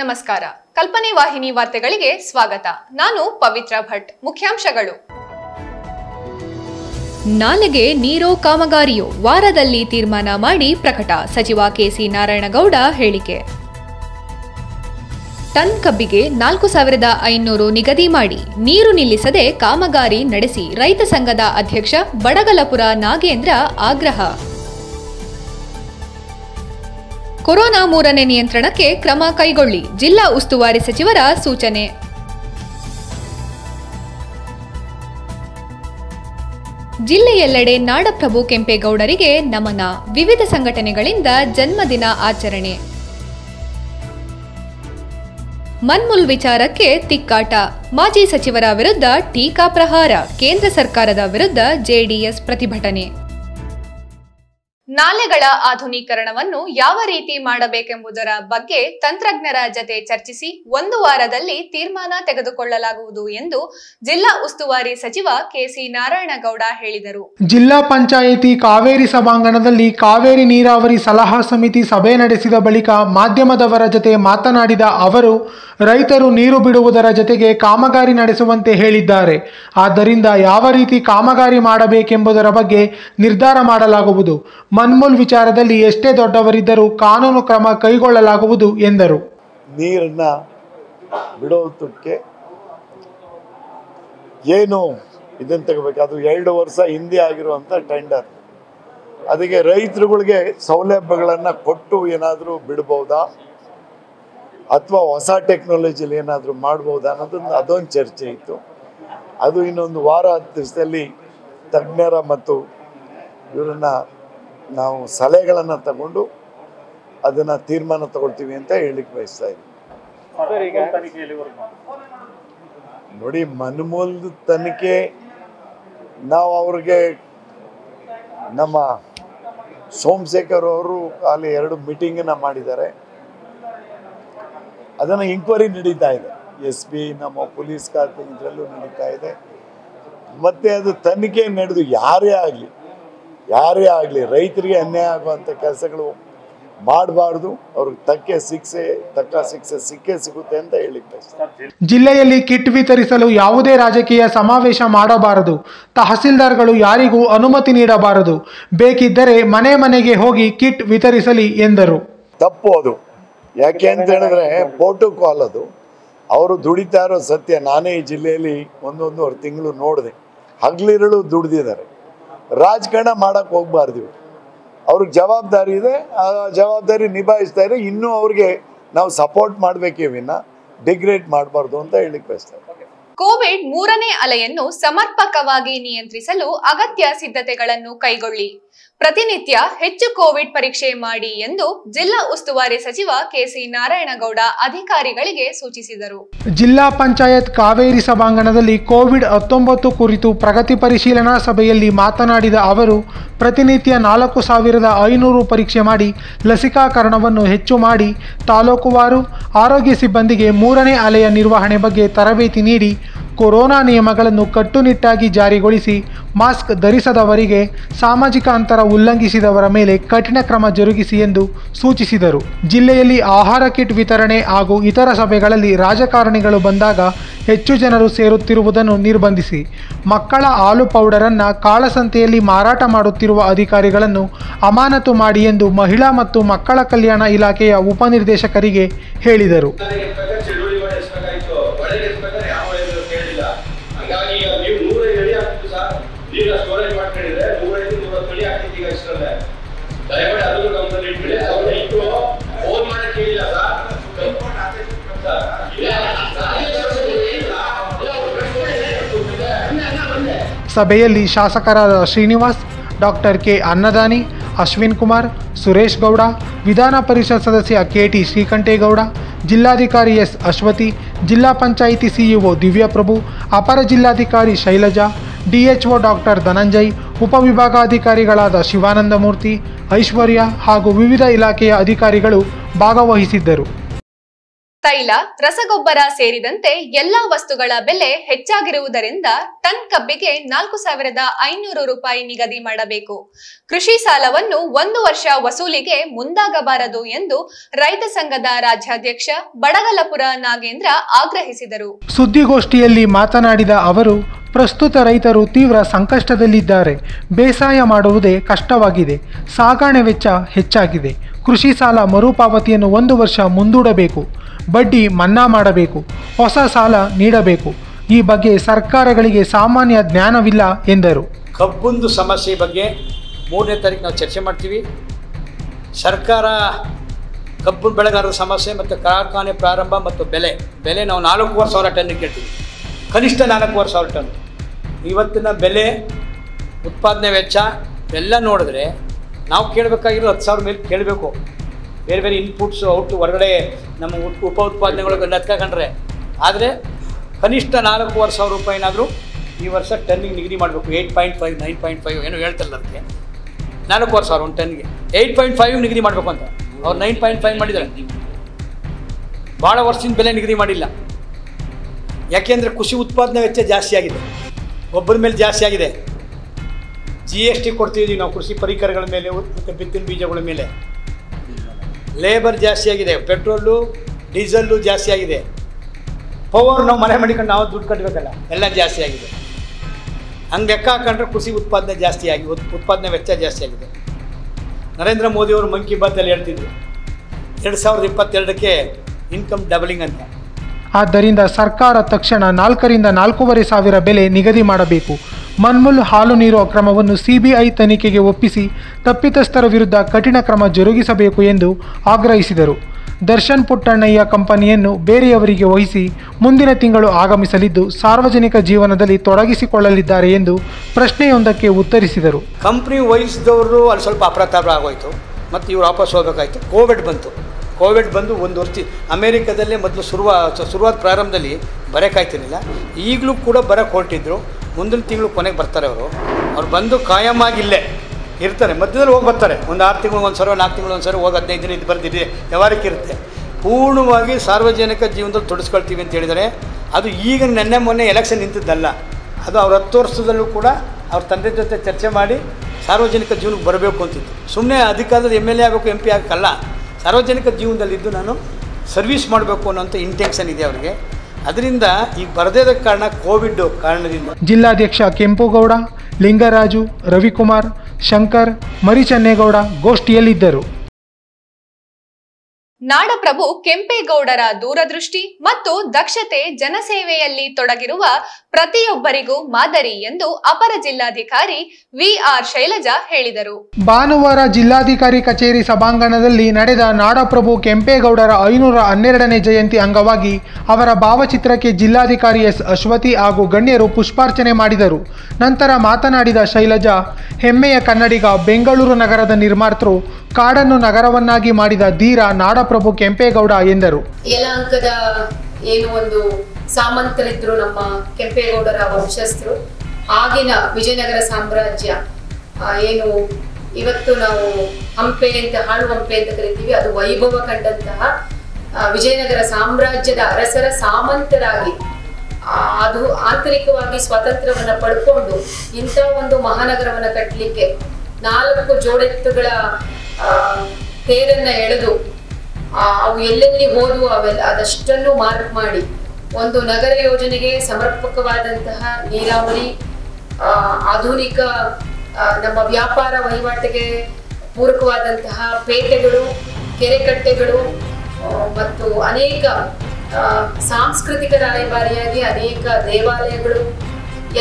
ನಮಸ್ಕಾರ. ಕಲ್ಪನೆ ವಾಹಿನಿ ವಾರ್ತೆಗಳಿಗೆ ಸ್ವಾಗತ. ನಾನು ಪವಿತ್ರ ಭಟ್. ಮುಖ್ಯಾಂಶಗಳು. ನಾಲೆಗೆ ನೀರೋ ಕಾಮಗಾರಿಯೋ ವಾರದಲ್ಲಿ ತೀರ್ಮಾನ ಮಾಡಿ ಪ್ರಕಟ. ಸಚಿವ ಕೆಸಿ ನಾರಾಯಣಗೌಡ ಹೇಳಿಕೆ. ಟನ್ ಕಬ್ಬಿಗೆ ನಾಲ್ಕು ಸಾವಿರದ ಐನೂರು ನಿಗದಿ ಮಾಡಿ. ನೀರು ನಿಲ್ಲಿಸದೆ ಕಾಮಗಾರಿ ನಡೆಸಿ ರೈತ ಸಂಘದ ಅಧ್ಯಕ್ಷ ಬಡಗಲಪುರ ನಾಗೇಂದ್ರ ಆಗ್ರಹ. ಕೊರೋನಾ ಮೂರನೇ ನಿಯಂತ್ರಣಕ್ಕೆ ಕ್ರಮ ಕೈಗೊಳ್ಳಿ. ಜಿಲ್ಲಾ ಉಸ್ತುವಾರಿ ಸಚಿವರ ಸೂಚನೆ. ಜಿಲ್ಲೆಯೆಲ್ಲೆಡೆ ನಾಡಪ್ರಭು ಕೆಂಪೇಗೌಡರಿಗೆ ನಮನ. ವಿವಿಧ ಸಂಘಟನೆಗಳಿಂದ ಜನ್ಮದಿನ ಆಚರಣೆ. ಮನ್ಮುಲ್ ವಿಚಾರಕ್ಕೆ ತಿಕ್ಕಾಟ. ಮಾಜಿ ಸಚಿವರ ವಿರುದ್ಧ ಟೀಕಾ ಪ್ರಹಾರ. ಕೇಂದ್ರ ಸರ್ಕಾರದ ವಿರುದ್ಧ ಜೆಡಿಎಸ್ ಪ್ರತಿಭಟನೆ. ನಾಲೆಗಳ ಆಧುನೀಕರಣವನ್ನು ಯಾವ ರೀತಿ ಮಾಡಬೇಕೆಂಬುದರ ಬಗ್ಗೆ ತಂತ್ರಜ್ಞರ ಜತೆ ಚರ್ಚಿಸಿ ಒಂದು ವಾರದಲ್ಲಿ ತೀರ್ಮಾನ ತೆಗೆದುಕೊಳ್ಳಲಾಗುವುದು ಎಂದು ಜಿಲ್ಲಾ ಉಸ್ತುವಾರಿ ಸಚಿವ ಕೆಸಿ ನಾರಾಯಣಗೌಡ ಹೇಳಿದರು. ಜಿಲ್ಲಾ ಪಂಚಾಯಿತಿ ಕಾವೇರಿ ಸಭಾಂಗಣದಲ್ಲಿ ಕಾವೇರಿ ನೀರಾವರಿ ಸಲಹಾ ಸಮಿತಿ ಸಭೆ ನಡೆಸಿದ ಬಳಿಕ ಮಾಧ್ಯಮದವರ ಜತೆ ಮಾತನಾಡಿದ ಅವರು, ರೈತರು ನೀರು ಬಿಡುವುದರ ಜತೆಗೆ ಕಾಮಗಾರಿ ನಡೆಸುವಂತೆ ಹೇಳಿದ್ದಾರೆ. ಆದ್ದರಿಂದ ಯಾವ ರೀತಿ ಕಾಮಗಾರಿ ಮಾಡಬೇಕೆಂಬುದರ ಬಗ್ಗೆ ನಿರ್ಧಾರ ಮಾಡಲಾಗುವುದು. ಮನ್ಮೂಲ್ ವಿಚಾರದಲ್ಲಿ ಎಷ್ಟೇ ದೊಡ್ಡವರಿದ್ದರೂ ಕಾನೂನು ಕ್ರಮ ಕೈಗೊಳ್ಳಲಾಗುವುದು ಎಂದರು. ನೀರನ್ನ ಬಿಡೋದಕ್ಕೆ ಏನು ಇದನ್ನು ತಗೋಬೇಕು ಅದು ಎರಡು ವರ್ಷ ಹಿಂದೆ ಆಗಿರುವಂಥ ಟೆಂಡರ್ ಅದಕ್ಕೆ ರೈತರುಗಳಿಗೆ ಸೌಲಭ್ಯಗಳನ್ನು ಕೊಟ್ಟು ಏನಾದರೂ ಬಿಡ್ಬೋದಾ? ಅಥವಾ ಹೊಸ ಟೆಕ್ನಾಲಜಿಲಿ ಏನಾದರೂ ಮಾಡ್ಬೋದಾ ಅನ್ನೋದೊಂದು ಅದೊಂದು ಚರ್ಚೆ ಇತ್ತು. ಅದು ಇನ್ನೊಂದು ವಾರ ಹತ್ತು ದಿವಸದಲ್ಲಿ ತಜ್ಞರ ಮತ್ತು ಇವರನ್ನ ನಾವು ಸಲಹೆಗಳನ್ನು ತಗೊಂಡು ಅದನ್ನು ತೀರ್ಮಾನ ತಗೊಳ್ತೀವಿ ಅಂತ ಹೇಳಿಕ್ಕೆ ಬಯಸ್ತಾ ಇದ್ದೀನಿ. ನೋಡಿ ಮನ್ಮೂಲ್ದ ತನಿಖೆ ನಾವು ಅವ್ರಿಗೆ ನಮ್ಮ ಸೋಮಶೇಖರ್ ಅವರು ಅಲ್ಲಿ ಎರಡು ಮೀಟಿಂಗನ್ನು ಮಾಡಿದ್ದಾರೆ. ಅದನ್ನು ಇಂಕ್ವೈರಿ ನಡೀತಾ ಇದೆ. ಎಸ್ ಪಿ ನಮ್ಮ ಪೊಲೀಸ್ ಖಾತೆ ಇದರಲ್ಲೂ ನಡೀತಾ ಇದೆ. ಮತ್ತೆ ಅದು ತನಿಖೆ ನಡೆದು ಯಾರೇ ಆಗಲಿ ಯಾರೇ ಆಗಲಿ ರೈತರಿಗೆ ಅನ್ಯಾಯ ಆಗುವಂಥ ಕೆಲಸಗಳು ಮಾಡಬಾರ್ದು. ಅವ್ರಿಗೆ ತಕ್ಕೆ ಶಿಕ್ಷೆ ತಕ್ಕ ಶಿಕ್ಷೆ ಸಿಕ್ಕೇ ಸಿಗುತ್ತೆ ಅಂತ ಹೇಳಿದ್ದೆ ಜಿಲ್ಲೆಯಲ್ಲಿ ಕಿಟ್ ವಿತರಿಸಲು ಯಾವುದೇ ರಾಜಕೀಯ ಸಮಾವೇಶ ಮಾಡಬಾರದು. ತಹಸೀಲ್ದಾರ್ಗಳು ಯಾರಿಗೂ ಅನುಮತಿ ನೀಡಬಾರದು. ಬೇಕಿದ್ದರೆ ಮನೆ ಮನೆಗೆ ಹೋಗಿ ಕಿಟ್ ವಿತರಿಸಲಿ ಎಂದರು. ತಪ್ಪು ಅದು. ಯಾಕೆ ಅಂತ ಹೇಳಿದ್ರೆ ಪ್ರೋಟೋಕಾಲ್ ಅದು. ಅವರು ದುಡಿತಾ ಇರೋ ಸತ್ಯ. ನಾನೇ ಈ ಜಿಲ್ಲೆಯಲ್ಲಿ ಒಂದೊಂದೂವರೆ ತಿಂಗಳು ನೋಡಿದೆ. ಹಗಲಿರಳು ದುಡ್ದಿದ್ದಾರೆ. ರಾಜಕಾರಣ ಮಾಡಕ್ಕೆ ಹೋಗ್ಬಾರ್ದು. ಅವ್ರಿಗೆ ಜವಾಬ್ದಾರಿ ಇದೆ, ಆ ಜವಾಬ್ದಾರಿ ನಿಭಾಯಿಸ್ತಾ ಇದ್ರೆ ಇನ್ನೂ ಅವ್ರಿಗೆ ನಾವು ಸಪೋರ್ಟ್ ಮಾಡಬೇಕೇ ವಿನ ಡಿಗ್ರೇಡ್ ಮಾಡಬಾರ್ದು ಅಂತ ಹೇಳಿಕ್ ಬಯಸ್ತಾರೆ ಕೋವಿಡ್ ಮೂರನೇ ಅಲೆಯನ್ನು ಸಮರ್ಪಕವಾಗಿ ನಿಯಂತ್ರಿಸಲು ಅಗತ್ಯ ಸಿದ್ಧತೆಗಳನ್ನು ಕೈಗೊಳ್ಳಿ. ಪ್ರತಿನಿತ್ಯ ಹೆಚ್ಚು ಕೋವಿಡ್ ಪರೀಕ್ಷೆ ಮಾಡಿ ಎಂದು ಜಿಲ್ಲಾ ಉಸ್ತುವಾರಿ ಸಚಿವ ಕೆಸಿ ನಾರಾಯಣಗೌಡ ಅಧಿಕಾರಿಗಳಿಗೆ ಸೂಚಿಸಿದರು. ಜಿಲ್ಲಾ ಪಂಚಾಯತ್ ಕಾವೇರಿ ಸಭಾಂಗಣದಲ್ಲಿ ಕೋವಿಡ್ ಹತ್ತೊಂಬತ್ತು ಕುರಿತು ಪ್ರಗತಿ ಪರಿಶೀಲನಾ ಸಭೆಯಲ್ಲಿ ಮಾತನಾಡಿದ ಅವರು, ಪ್ರತಿನಿತ್ಯ ನಾಲ್ಕು ಸಾವಿರದ ಐನೂರು ಪರೀಕ್ಷೆ ಮಾಡಿ ಲಸಿಕಾಕರಣವನ್ನು ಹೆಚ್ಚು ಮಾಡಿ ತಾಲೂಕುವಾರು ಆರೋಗ್ಯ ಸಿಬ್ಬಂದಿಗೆ ಮೂರನೇ ಅಲೆಯ ನಿರ್ವಹಣೆ ಬಗ್ಗೆ ತರಬೇತಿ ನೀಡಿ ಕೊರೋನಾ ನಿಯಮಗಳನ್ನು ಕಟ್ಟುನಿಟ್ಟಾಗಿ ಜಾರಿಗೊಳಿಸಿ ಮಾಸ್ಕ್ ಧರಿಸದವರಿಗೆ ಸಾಮಾಜಿಕ ಅಂತರ ಉಲ್ಲಂಘಿಸಿದವರ ಮೇಲೆ ಕಠಿಣ ಕ್ರಮ ಜರುಗಿಸಿ ಎಂದು ಸೂಚಿಸಿದರು. ಜಿಲ್ಲೆಯಲ್ಲಿ ಆಹಾರ ಕಿಟ್ ವಿತರಣೆ ಹಾಗೂ ಇತರ ಸಭೆಗಳಲ್ಲಿ ರಾಜಕಾರಣಿಗಳು ಬಂದಾಗ ಹೆಚ್ಚು ಜನರು ಸೇರುತ್ತಿರುವುದನ್ನು ನಿರ್ಬಂಧಿಸಿ. ಮಕ್ಕಳ ಹಾಲು ಪೌಡರನ್ನು ಕಾಳಸಂತೆಯಲ್ಲಿ ಮಾರಾಟ ಮಾಡುತ್ತಿರುವ ಅಧಿಕಾರಿಗಳನ್ನು ಅಮಾನತು ಮಾಡಿ ಎಂದು ಮಹಿಳಾ ಮತ್ತು ಮಕ್ಕಳ ಕಲ್ಯಾಣ ಇಲಾಖೆಯ ಉಪನಿರ್ದೇಶಕರಿಗೆ ಹೇಳಿದರು. ಸಭೆಯಲ್ಲಿ ಶಾಸಕರಾದ ಶ್ರೀನಿವಾಸ್, ಡಾಕ್ಟರ್ ಕೆ ಅನ್ನದಾನಿ, ಅಶ್ವಿನ್ ಕುಮಾರ್, ಸುರೇಶ್ ಗೌಡ, ವಿಧಾನ ಪರಿಷತ್ ಸದಸ್ಯ ಕೆಟಿ ಶ್ರೀಕಂಠೇಗೌಡ, ಜಿಲ್ಲಾಧಿಕಾರಿ ಎಸ್ ಅಶ್ವತಿ, ಜಿಲ್ಲಾ ಪಂಚಾಯಿತಿ ಸಿಇಒ ದಿವ್ಯಪ್ರಭು, ಅಪರ ಜಿಲ್ಲಾಧಿಕಾರಿ ಶೈಲಜಾ, ಡಿಎಚ್ಒ ಡಾಕ್ಟರ್ ಧನಂಜಯ್, ಉಪವಿಭಾಗಾಧಿಕಾರಿಗಳಾದ ಶಿವಾನಂದಮೂರ್ತಿ, ಐಶ್ವರ್ಯ ಹಾಗೂ ವಿವಿಧ ಇಲಾಖೆಯ ಅಧಿಕಾರಿಗಳು ಭಾಗವಹಿಸಿದ್ದರು. ತೈಲ, ರಸಗೊಬ್ಬರ ಸೇರಿದಂತೆ ಎಲ್ಲಾ ವಸ್ತುಗಳ ಬೆಲೆ ಹೆಚ್ಚಾಗಿರುವುದರಿಂದ ಟನ್ ಕಬ್ಬಿಗೆ ನಾಲ್ಕು ಸಾವಿರದ ಐನೂರು ರೂಪಾಯಿ ನಿಗದಿ ಮಾಡಬೇಕು. ಕೃಷಿ ಸಾಲವನ್ನು ಒಂದು ವರ್ಷ ವಸೂಲಿಗೆ ಮುಂದಾಗಬಾರದು ಎಂದು ರೈತ ಸಂಘದ ರಾಜ್ಯಾಧ್ಯಕ್ಷ ಬಡಗಲಪುರ ನಾಗೇಂದ್ರ ಆಗ್ರಹಿಸಿದರು. ಸುದ್ದಿಗೋಷ್ಠಿಯಲ್ಲಿ ಮಾತನಾಡಿದ ಅವರು, ಪ್ರಸ್ತುತ ರೈತರು ತೀವ್ರ ಸಂಕಷ್ಟದಲ್ಲಿದ್ದಾರೆ. ಬೇಸಾಯ ಮಾಡುವುದೇ ಕಷ್ಟವಾಗಿದೆ. ಸಾಗಣೆ ವೆಚ್ಚ ಹೆಚ್ಚಾಗಿದೆ. ಕೃಷಿ ಸಾಲ ಮರುಪಾವತಿಯನ್ನು ಒಂದು ವರ್ಷ ಮುಂದೂಡಬೇಕು. ಬಡ್ಡಿ ಮನ್ನಾ ಮಾಡಬೇಕು, ಹೊಸ ಸಾಲ ನೀಡಬೇಕು. ಈ ಬಗ್ಗೆ ಸರ್ಕಾರಗಳಿಗೆ ಸಾಮಾನ್ಯ ಜ್ಞಾನವಿಲ್ಲ ಎಂದರು. ಕಬ್ಬೊಂದು ಸಮಸ್ಯೆ ಬಗ್ಗೆ ಮೂರನೇ ತಾರೀಕು ನಾವು ಚರ್ಚೆ ಮಾಡ್ತೀವಿ. ಸರ್ಕಾರ ಕಬ್ಬು ಬೆಳೆಗಾರರ ಸಮಸ್ಯೆ ಮತ್ತು ಕಾರ್ಖಾನೆ ಪ್ರಾರಂಭ ಮತ್ತು ಬೆಲೆ. ಬೆಲೆ ನಾವು ನಾಲ್ಕೂವರೆ ಸಾವಿರ ಟನ್ ಕೇಳ್ತೀವಿ. ಕನಿಷ್ಠ ನಾಲ್ಕೂವರೆ ಸಾವಿರ ಟನ್. ಇವತ್ತಿನ ಬೆಲೆ, ಉತ್ಪಾದನೆ ವೆಚ್ಚ ಎಲ್ಲ ನೋಡಿದ್ರೆ ನಾವು ಕೇಳಬೇಕಾಗಿರೋ ಹತ್ತು ಸಾವಿರ ಮೇಲೆ ಕೇಳಬೇಕು. ಬೇರೆ ಬೇರೆ ಇನ್ಪುಟ್ಸು ಔಟ್ ಹೊರಗಡೆ ನಮ್ಮ ಉಪ ಉತ್ಪಾದನೆಗಳು ಲತ್ಕೊಂಡ್ರೆ ಆದರೆ ಕನಿಷ್ಠ ನಾಲ್ಕೂವರೆ ಸಾವಿರ ರೂಪಾಯಿನಾದರೂ ಈ ವರ್ಷ ಟನ್ನಿಗೆ ನಿಗದಿ ಮಾಡಬೇಕು. Eight point five, nine point five ಏನೋ ಹೇಳ್ತಾರಲ್ಲ ಅದಕ್ಕೆ. ನಾಲ್ಕೂವರೆ ಸಾವಿರ ಒಂದು ಟನ್ಗೆ ಏಯ್ಟ್ ಪಾಯಿಂಟ್ ಫೈವ್ ನಿಗದಿ ಮಾಡಬೇಕು ಅಂತ. ಅವ್ರು ನೈನ್ ಪಾಯಿಂಟ್ ಫೈವ್ ಮಾಡಿದ್ದಾರೆ. ಭಾಳ ವರ್ಷದಿಂದ ಬೆಲೆ ನಿಗದಿ ಮಾಡಿಲ್ಲ. ಯಾಕೆಂದರೆ ಕೃಷಿ ಉತ್ಪಾದನೆ ವೆಚ್ಚ ಜಾಸ್ತಿ ಆಗಿದೆ. ಗೊಬ್ಬರ ಮೇಲೆ ಜಾಸ್ತಿ ಆಗಿದೆ. ಜಿ ಎಸ್ ಟಿ ಕೊಡ್ತಿದ್ದೀವಿ ನಾವು ಕೃಷಿ ಪರಿಕರಗಳ ಮೇಲೆ ಮತ್ತು ಬಿತ್ತಿನ ಬೀಜಗಳ ಮೇಲೆ. ಲೇಬರ್ ಜಾಸ್ತಿ ಆಗಿದೆ, ಪೆಟ್ರೋಲು, ಡೀಸೆಲ್ಲು ಜಾಸ್ತಿ ಆಗಿದೆ. ಪವರ್ ನಾವು ಮನೆ ಮಾಡಿಕೊಂಡು ನಾವು ದುಡ್ಡು ಕಟ್ಟಬೇಕಲ್ಲ ಎಲ್ಲ ಜಾಸ್ತಿ ಆಗಿದೆ. ಹಂಗೆ ಲೆಕ್ಕ ಹಾಕೊಂಡ್ರೆ ಕೃಷಿ ಉತ್ಪಾದನೆ ಜಾಸ್ತಿ ಆಗಿ, ಉತ್- ಉತ್ಪಾದನೆ ವೆಚ್ಚ ಜಾಸ್ತಿ ಆಗಿದೆ. ನರೇಂದ್ರ ಮೋದಿಯವರು ಮನ್ ಕಿ ಬಾತಲ್ಲಿ ಹೇಳ್ತಿದ್ರು, ಎರಡು ಸಾವಿರದ ಇಪ್ಪತ್ತೆರಡಕ್ಕೆ ಇನ್ಕಮ್ ಡಬಲಿಂಗ್ ಅಂತ. ಆದ್ದರಿಂದ ಸರ್ಕಾರ ತಕ್ಷಣ ನಾಲ್ಕರಿಂದ ನಾಲ್ಕೂವರೆ ಸಾವಿರ ಬೆಲೆ ನಿಗದಿ ಮಾಡಬೇಕು. ಮನ್ಮುಲ್ ಹಾಲು ನೀರು ಅಕ್ರಮವನ್ನು ಸಿಬಿಐ ತನಿಖೆಗೆ ಒಪ್ಪಿಸಿ ತಪ್ಪಿತಸ್ಥರ ವಿರುದ್ಧ ಕಠಿಣ ಕ್ರಮ ಜರುಗಿಸಬೇಕು ಎಂದು ಆಗ್ರಹಿಸಿದರು. ದರ್ಶನ್ ಪುಟ್ಟಣ್ಣಯ್ಯ ಕಂಪನಿಯನ್ನು ಬೇರೆಯವರಿಗೆ ವಹಿಸಿ ಮುಂದಿನ ತಿಂಗಳು ಆಗಮಿಸಲಿದ್ದು ಸಾರ್ವಜನಿಕ ಜೀವನದಲ್ಲಿ ತೊಡಗಿಸಿಕೊಳ್ಳಲಿದ್ದಾರೆ ಎಂದು ಪ್ರಶ್ನೆಯೊಂದಕ್ಕೆ ಉತ್ತರಿಸಿದರು. ಕಂಪ್ನಿ ವಹಿಸಿದವರು ಅಲ್ಲಿ ಸ್ವಲ್ಪ ಅಪ್ರತಾಪ ಆಗೋಯ್ತು. ಮತ್ತು ಇವ್ರು ವಾಪಸ್ ಹೋಗಬೇಕಾಯಿತು. ಕೋವಿಡ್ ಬಂತು. ಕೋವಿಡ್ ಬಂದು ಒಂದು ವರ್ಷ ಅಮೇರಿಕಾದಲ್ಲೇ ಮೊದಲು ಶುರುವ ಶುರುವಾದ ಪ್ರಾರಂಭದಲ್ಲಿ ಬರೋಕ್ಕಾಯ್ತಿರಲಿಲ್ಲ ಈಗಲೂ ಕೂಡ ಬರಕ್ಕೆ ಹೊರಟಿದ್ರು ಮುಂದಿನ ತಿಂಗಳು ಕೊನೆಗೆ ಬರ್ತಾರೆ ಅವರು. ಅವ್ರು ಬಂದು ಕಾಯಮಾಗಿಲ್ಲೇ ಇರ್ತಾರೆ. ಮಧ್ಯದಲ್ಲಿ ಹೋಗಿ ಬರ್ತಾರೆ. ಒಂದು ಆರು ತಿಂಗಳು ಒಂದು ಸರಿ ನಾಲ್ಕು ತಿಂಗಳು ಒಂದು ಸರಿ ಹೋಗಿ ಹದಿನೈದು ದಿನ ಇದು ಬರ್ದಿದೆ. ವ್ಯವಹಾರಕ್ಕೆ ಇರುತ್ತೆ. ಪೂರ್ಣವಾಗಿ ಸಾರ್ವಜನಿಕ ಜೀವನದಲ್ಲಿ ತೊಡಸ್ಕೊಳ್ತೀವಿ ಅಂತ ಹೇಳಿದರೆ ಅದು ಈಗ ನೆನ್ನೆ ಮೊನ್ನೆ ಎಲೆಕ್ಷನ್ ನಿಂತಿದ್ದಲ್ಲ. ಅದು ಅವ್ರ ಹತ್ತು ವರ್ಷದಲ್ಲೂ ಕೂಡ ಅವ್ರ ತಂದೆ ಜೊತೆ ಚರ್ಚೆ ಮಾಡಿ ಸಾರ್ವಜನಿಕ ಜೀವನಕ್ಕೆ ಬರಬೇಕು ಅಂತಿತ್ತು. ಸುಮ್ಮನೆ ಅಧಿಕಾರದ ಎಂ ಎಲ್ ಎ ಆಗಬೇಕು, ಎಂ ಪಿ ಆಗಕ್ಕಲ್ಲ. ಸಾರ್ವಜನಿಕ ಜೀವನದಲ್ಲಿದ್ದು ನಾನು ಸರ್ವಿಸ್ ಮಾಡಬೇಕು ಅನ್ನೋಂಥ ಇಂಟೆನ್ಷನ್ ಇದೆ ಅವರಿಗೆ. ಅದರಿಂದ ಈಗ ಬರದೇ ಕಾರಣ ಕೋವಿಡ್ ಕಾರಣದಿಂದ. ಜಿಲ್ಲಾಧ್ಯಕ್ಷ ಕೆಂಪುಗೌಡ ಲಿಂಗರಾಜು ರವಿಕುಮಾರ್ ಶಂಕರ್ ಮರಿಚನ್ನೇಗೌಡ ಗೋಷ್ಠಿಯಲ್ಲಿದ್ದರು. ನಾಡಪ್ರಭು ಕೆಂಪೇಗೌಡರ ದೂರದೃಷ್ಟಿ ಮತ್ತು ದಕ್ಷತೆ ಜನಸೇವೆಯಲ್ಲಿ ತೊಡಗಿರುವ ಪ್ರತಿಯೊಬ್ಬರಿಗೂ ಮಾದರಿ ಎಂದು ಅಪರ ಜಿಲ್ಲಾಧಿಕಾರಿ ವಿಆರ್ ಶೈಲಜಾ ಹೇಳಿದರು. ಭಾನುವಾರ ಜಿಲ್ಲಾಧಿಕಾರಿ ಕಚೇರಿ ಸಭಾಂಗಣದಲ್ಲಿ ನಡೆದ ನಾಡಪ್ರಭು ಕೆಂಪೇಗೌಡರ ಐನೂರ ಹನ್ನೆರಡನೇ ಜಯಂತಿ ಅಂಗವಾಗಿ ಅವರ ಭಾವಚಿತ್ರಕ್ಕೆ ಜಿಲ್ಲಾಧಿಕಾರಿ ಎಸ್ ಅಶ್ವತಿ ಹಾಗೂ ಗಣ್ಯರು ಪುಷ್ಪಾರ್ಚನೆ ಮಾಡಿದರು. ನಂತರ ಮಾತನಾಡಿದ ಶೈಲಜಾ, ಹೆಮ್ಮೆಯ ಕನ್ನಡಿಗ ಬೆಂಗಳೂರು ನಗರದ ನಿರ್ಮಾತೃ, ಕಾಡನ್ನು ನಗರವನ್ನಾಗಿ ಮಾಡಿದ ಧೀರ ನಾಡಪ್ರಭು ಕೆಂಪೇಗೌಡ ಎಂದರು. ಯಲಹಂಕದ ಏನು ಒಂದು ಸಾಮಂತರಿದ್ರು ನಮ್ಮ ಕೆಂಪೇಗೌಡರ ವಂಶಸ್ಥರು. ಆಗಿನ ವಿಜಯನಗರ ಸಾಮ್ರಾಜ್ಯ ಏನು ಇವತ್ತು ನಾವು ಹಂಪೆ ಅಂತ ಹಾಳು ಹಂಪೆ ಅಂತ ಕರಿತೀವಿ, ಅದು ವೈಭವ ಕಂಡಂತಹ ವಿಜಯನಗರ ಸಾಮ್ರಾಜ್ಯದ ಅರಸರ ಸಾಮಂತರಾಗಿ ಅದು ಆಂತರಿಕವಾಗಿ ಸ್ವಾತಂತ್ರ್ಯವನ್ನ ಪಡ್ಕೊಂಡು ಇಂಥ ಒಂದು ಮಹಾನಗರವನ್ನ ಕಟ್ಟಲಿಕ್ಕೆ ನಾಲ್ಕು ಜೋಡೆತ್ತುಗಳ ತೇರನ್ನ ಎಳೆದು ಅವು ಎಲ್ಲೆಲ್ಲಿ ಹೋದವು ಅವೆಲ್ಲ ಅದಷ್ಟನ್ನು ಮಾರ್ಕ್ ಮಾಡಿ ಒಂದು ನಗರ ಯೋಜನೆಗೆ ಸಮರ್ಪಕವಾದಂತಹ ನೀರಾವರಿ ಆಧುನಿಕ ನಮ್ಮ ವ್ಯಾಪಾರ ವಹಿವಾಟಿಗೆ ಪೂರಕವಾದಂತಹ ಪೇಟೆಗಳು, ಕೆರೆಕಟ್ಟೆಗಳು ಮತ್ತು ಅನೇಕ ಸಾಂಸ್ಕೃತಿಕ ರಾಯಭಾರಿಯಾಗಿ ಅನೇಕ ದೇವಾಲಯಗಳು.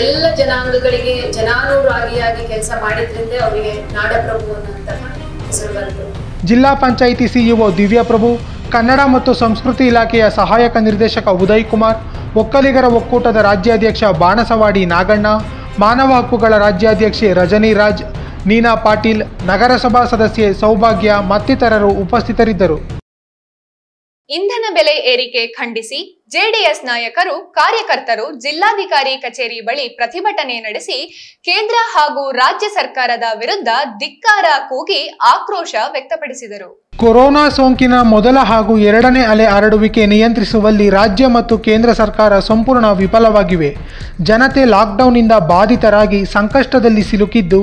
ಎಲ್ಲ ಜನಾಂಗಗಳಿಗೆ ಜನಾನುರಾಗಿಯಾಗಿ ಕೆಲಸ ಮಾಡಿದ್ರಿಂದ ಅವರಿಗೆ ನಾಡಪ್ರಭು ಅನ್ನುವಂತಹ ಹೆಸರು ಬಂತು. ಜಿಲ್ಲಾ ಪಂಚಾಯಿತಿ ಸಿಇಒ ದಿವ್ಯಪ್ರಭು ಕನ್ನಡ ಮತ್ತು ಸಂಸ್ಕೃತಿ ಇಲಾಖೆಯ ಸಹಾಯಕ ನಿರ್ದೇಶಕ ಉದಯ್ ಕುಮಾರ್, ಒಕ್ಕಲಿಗರ ಒಕ್ಕೂಟದ ರಾಜ್ಯಾಧ್ಯಕ್ಷ ಬಾಣಸವಾಡಿ ನಾಗಣ್ಣ, ಮಾನವ ಹಕ್ಕುಗಳ ರಾಜ್ಯಾಧ್ಯಕ್ಷೆ ರಜನಿ ರಾಜ್, ನೀನಾ ಪಾಟೀಲ್, ನಗರಸಭಾ ಸದಸ್ಯೆ ಸೌಭಾಗ್ಯ ಮತ್ತಿತರರು ಉಪಸ್ಥಿತರಿದ್ದರು. ಇಂಧನ ಬೆಲೆ ಏರಿಕೆ ಖಂಡಿಸಿ ಜೆಡಿಎಸ್ ನಾಯಕರು ಕಾರ್ಯಕರ್ತರು ಜಿಲ್ಲಾಧಿಕಾರಿ ಕಚೇರಿ ಬಳಿ ಪ್ರತಿಭಟನೆ ನಡೆಸಿ ಕೇಂದ್ರ ಹಾಗೂ ರಾಜ್ಯ ಸರ್ಕಾರದ ವಿರುದ್ಧ ಧಿಕ್ಕಾರ ಕೂಗಿ ಆಕ್ರೋಶ ವ್ಯಕ್ತಪಡಿಸಿದರು. ಕೊರೋನಾ ಸೋಂಕಿನ ಮೊದಲ ಹಾಗೂ ಎರಡನೇ ಅಲೆ ಹರಡುವಿಕೆ ನಿಯಂತ್ರಿಸುವಲ್ಲಿ ರಾಜ್ಯ ಮತ್ತು ಕೇಂದ್ರ ಸರ್ಕಾರ ಸಂಪೂರ್ಣ ವಿಫಲವಾಗಿವೆ. ಜನತೆ ಲಾಕ್ಡೌನ್ನಿಂದ ಬಾಧಿತರಾಗಿ ಸಂಕಷ್ಟದಲ್ಲಿ ಸಿಲುಕಿದ್ದು,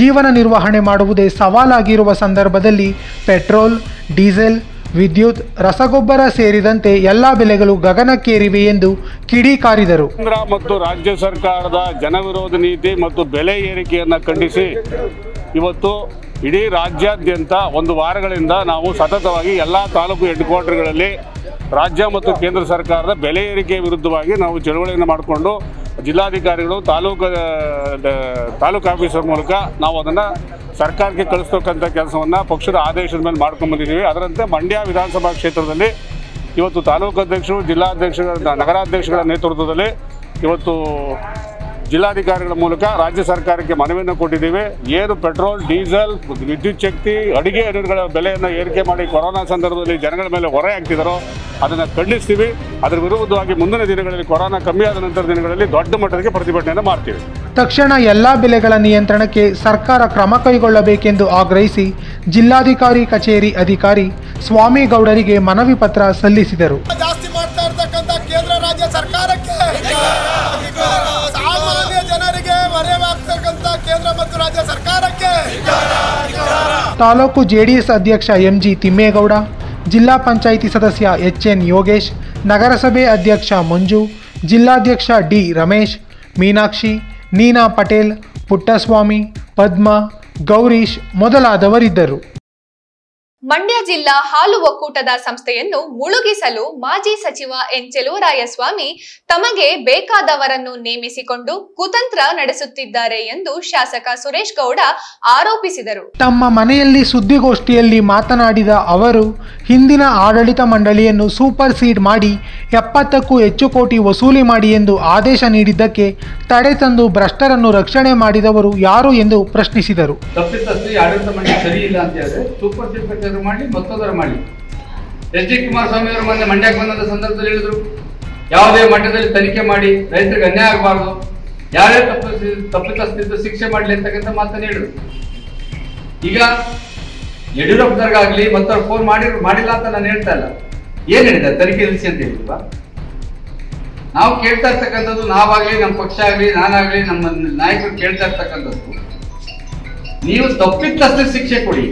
ಜೀವನ ನಿರ್ವಹಣೆ ಮಾಡುವುದೇ ಸವಾಲಾಗಿರುವ ಸಂದರ್ಭದಲ್ಲಿ ಪೆಟ್ರೋಲ್, ಡೀಸೆಲ್ ವಿದ್ಯುತ್, ರಸಗೊಬ್ಬರ ಸೇರಿದಂತೆ ಎಲ್ಲ ಬೆಲೆಗಳು ಗಗನಕ್ಕೇರಿವೆ ಎಂದು ಕಿಡಿಕಾರಿದರು ಕೇಂದ್ರ ಮತ್ತು ರಾಜ್ಯ ಸರ್ಕಾರದ ಜನವಿರೋಧ ನೀತಿ ಮತ್ತು ಬೆಲೆ ಏರಿಕೆಯನ್ನು ಖಂಡಿಸಿ ಇವತ್ತು ಇಡೀ ರಾಜ್ಯಾದ್ಯಂತ ಒಂದು ವಾರಗಳಿಂದ ನಾವು ಸತತವಾಗಿ ಎಲ್ಲ ತಾಲೂಕು ಹೆಡ್ ಕ್ವಾರ್ಟರ್ಗಳಲ್ಲಿ ರಾಜ್ಯ ಮತ್ತು ಕೇಂದ್ರ ಸರ್ಕಾರದ ಬೆಲೆ ಏರಿಕೆ ವಿರುದ್ಧವಾಗಿ ನಾವು ಚಳುವಳಿಯನ್ನು ಮಾಡಿಕೊಂಡು ಜಿಲ್ಲಾಧಿಕಾರಿಗಳು, ತಾಲೂಕು ತಾಲೂಕು ಆಫೀಸರ್ ಮೂಲಕ ನಾವು ಅದನ್ನು ಸರ್ಕಾರಕ್ಕೆ ಕಳಿಸ್ತಕ್ಕಂಥ ಕೆಲಸವನ್ನು ಪಕ್ಷದ ಆದೇಶದ ಮೇಲೆ ಮಾಡ್ಕೊಂಡ್ಬಂದಿದ್ದೀವಿ ಅದರಂತೆ ಮಂಡ್ಯ ವಿಧಾನಸಭಾ ಕ್ಷೇತ್ರದಲ್ಲಿ ಇವತ್ತು ತಾಲೂಕು ಅಧ್ಯಕ್ಷರು ಜಿಲ್ಲಾಧ್ಯಕ್ಷರ ನಗರಾಧ್ಯಕ್ಷಗಳ ನೇತೃತ್ವದಲ್ಲಿ ಇವತ್ತು ಜಿಲ್ಲಾಧಿಕಾರಿಗಳ ಮೂಲಕ ರಾಜ್ಯ ಸರ್ಕಾರಕ್ಕೆ ಮನವಿಯನ್ನು ಕೊಟ್ಟಿದ್ದೀವಿ. ಏನು ಪೆಟ್ರೋಲ್, ಡೀಸೆಲ್, ವಿದ್ಯುತ್ ಶಕ್ತಿ, ಅಡಿಗೆ ಅನಿಲಗಳ ಬೆಲೆಯನ್ನು ಏರಿಕೆ ಮಾಡಿ ಕೊರೋನಾ ಸಂದರ್ಭದಲ್ಲಿ ಜನಗಳ ಮೇಲೆ ಹೊರೆ ಹಾಕ್ತಿದ್ದಾರೋ ಅದನ್ನು ಖಂಡಿಸ್ತೀವಿ. ಅದರ ವಿರುದ್ಧವಾಗಿ ಮುಂದಿನ ದಿನಗಳಲ್ಲಿ ಕೊರೋನಾ ಕಮ್ಮಿ ಆದ ನಂತರ ದಿನಗಳಲ್ಲಿ ದೊಡ್ಡ ಮಟ್ಟಕ್ಕೆ ಪ್ರತಿಭಟನೆಯನ್ನು ಮಾಡ್ತೀವಿ. ತಕ್ಷಣ ಎಲ್ಲ ಬೆಲೆಗಳ ನಿಯಂತ್ರಣಕ್ಕೆ ಸರ್ಕಾರ ಕ್ರಮ ಕೈಗೊಳ್ಳಬೇಕೆಂದು ಆಗ್ರಹಿಸಿ ಜಿಲ್ಲಾಧಿಕಾರಿ ಕಚೇರಿ ಅಧಿಕಾರಿ ಸ್ವಾಮಿಗೌಡರಿಗೆ ಮನವಿ ಪತ್ರ ಸಲ್ಲಿಸಿದರು. ತಾಲೂಕು ಜೆಡಿಎಸ್ ಅಧ್ಯಕ್ಷ ಎಂಜಿ ತಿಮ್ಮೇಗೌಡ, ಜಿಲ್ಲಾ ಪಂಚಾಯಿತಿ ಸದಸ್ಯ ಎಚ್ ಎನ್ ಯೋಗೇಶ್, ನಗರಸಭೆ ಅಧ್ಯಕ್ಷ ಮಂಜು, ಜಿಲ್ಲಾಧ್ಯಕ್ಷ ಡಿ ರಮೇಶ್, ಮೀನಾಕ್ಷಿ, ನೀನಾ ಪಟೇಲ್, ಪುಟ್ಟಸ್ವಾಮಿ, ಪದ್ಮ, ಗೌರೀಶ್ ಮೊದಲಾದವರಿದ್ದರು. ಮಂಡ್ಯ ಜಿಲ್ಲಾ ಹಾಲು ಒಕ್ಕೂಟದ ಸಂಸ್ಥೆಯನ್ನು ಮುಳುಗಿಸಲು ಮಾಜಿ ಸಚಿವ ಎನ್ ಚೆಲುವರಾಯಸ್ವಾಮಿ ತಮಗೆ ಬೇಕಾದವರನ್ನು ನೇಮಿಸಿಕೊಂಡು ಕುತಂತ್ರ ನಡೆಸುತ್ತಿದ್ದಾರೆ ಎಂದು ಶಾಸಕ ಸುರೇಶ್ ಗೌಡ ಆರೋಪಿಸಿದರು. ತಮ್ಮ ಮನೆಯಲ್ಲಿ ಸುದ್ದಿಗೋಷ್ಠಿಯಲ್ಲಿ ಮಾತನಾಡಿದ ಅವರು ಹಿಂದಿನ ಆಡಳಿತ ಮಂಡಳಿಯನ್ನು ಸೂಪರ್ ಸೀಡ್ ಮಾಡಿ ಎಪ್ಪತ್ತಕ್ಕೂ ಹೆಚ್ಚು ಕೋಟಿ ವಸೂಲಿ ಮಾಡಿ ಎಂದು ಆದೇಶ ನೀಡಿದ್ದಕ್ಕೆ ತಡೆ ತಂದು ಭ್ರಷ್ಟರನ್ನು ರಕ್ಷಣೆ ಮಾಡಿದವರು ಯಾರು ಎಂದು ಪ್ರಶ್ನಿಸಿದರು. ತಪ್ಪಿತಸ್ಥಿ ಆಡಳಿತ ಮಂಡಳಿ ಸರಿ ಇಲ್ಲ ಅಂತ ಹೇಳಿದ್ರೆ ಸೂಪರ್ ಸೀಟ್ ಬೇಕಾದ್ರೂ ಮಾಡಿ ಮತ್ತೊಂದರ ಮಾಡಿ ಎಚ್ ಡಿ ಕುಮಾರಸ್ವಾಮಿ ಅವರು ಮೊನ್ನೆ ಮಂಡ್ಯಕ್ಕೆ ಬಂದ ಸಂದರ್ಭದಲ್ಲಿ ಹೇಳಿದ್ರು, ಯಾವುದೇ ಮಟ್ಟದಲ್ಲಿ ತನಿಖೆ ಮಾಡಿ ರೈತರಿಗೆ ಅನ್ಯಾಯ ಆಗಬಾರ್ದು, ಯಾರೇ ತಪ್ಪಿಸಿ ತಪ್ಪಿತಸ್ಥಿತ್ತು ಶಿಕ್ಷೆ ಮಾಡಲಿ ಅಂತಕ್ಕಂಥ ಮಾತನ್ನು ಹೇಳಿದ್ರು. ಈಗ ಯಡಿಯೂರಪ್ಪನವ್ರಿಗಾಗ್ಲಿ ಮತ್ತವ್ರು ಫೋನ್ ಮಾಡಿ, ಮಾಡಿಲ್ಲ ಅಂತ ನಾನು ಹೇಳ್ತಾ ಇಲ್ಲ. ಏನ್ ಹೇಳಿದೆ? ತನಿಖೆ ನಿಲ್ಲಿಸಿ ಅಂತ ಹೇಳಿದ್ವ? ನಾವು ಕೇಳ್ತಾ ಇರ್ತಕ್ಕಂಥದ್ದು ನಾವಾಗ್ಲಿ, ನಮ್ಮ ಪಕ್ಷ ಆಗ್ಲಿ, ನಾನಾಗ್ಲಿ, ನಮ್ಮ ನಾಯಕರು ಕೇಳ್ತಾ ಇರ್ತಕ್ಕಂಥದ್ದು, ನೀವು ತಪ್ಪಿತಸ್ಥ ಶಿಕ್ಷೆ ಕೊಡಿ.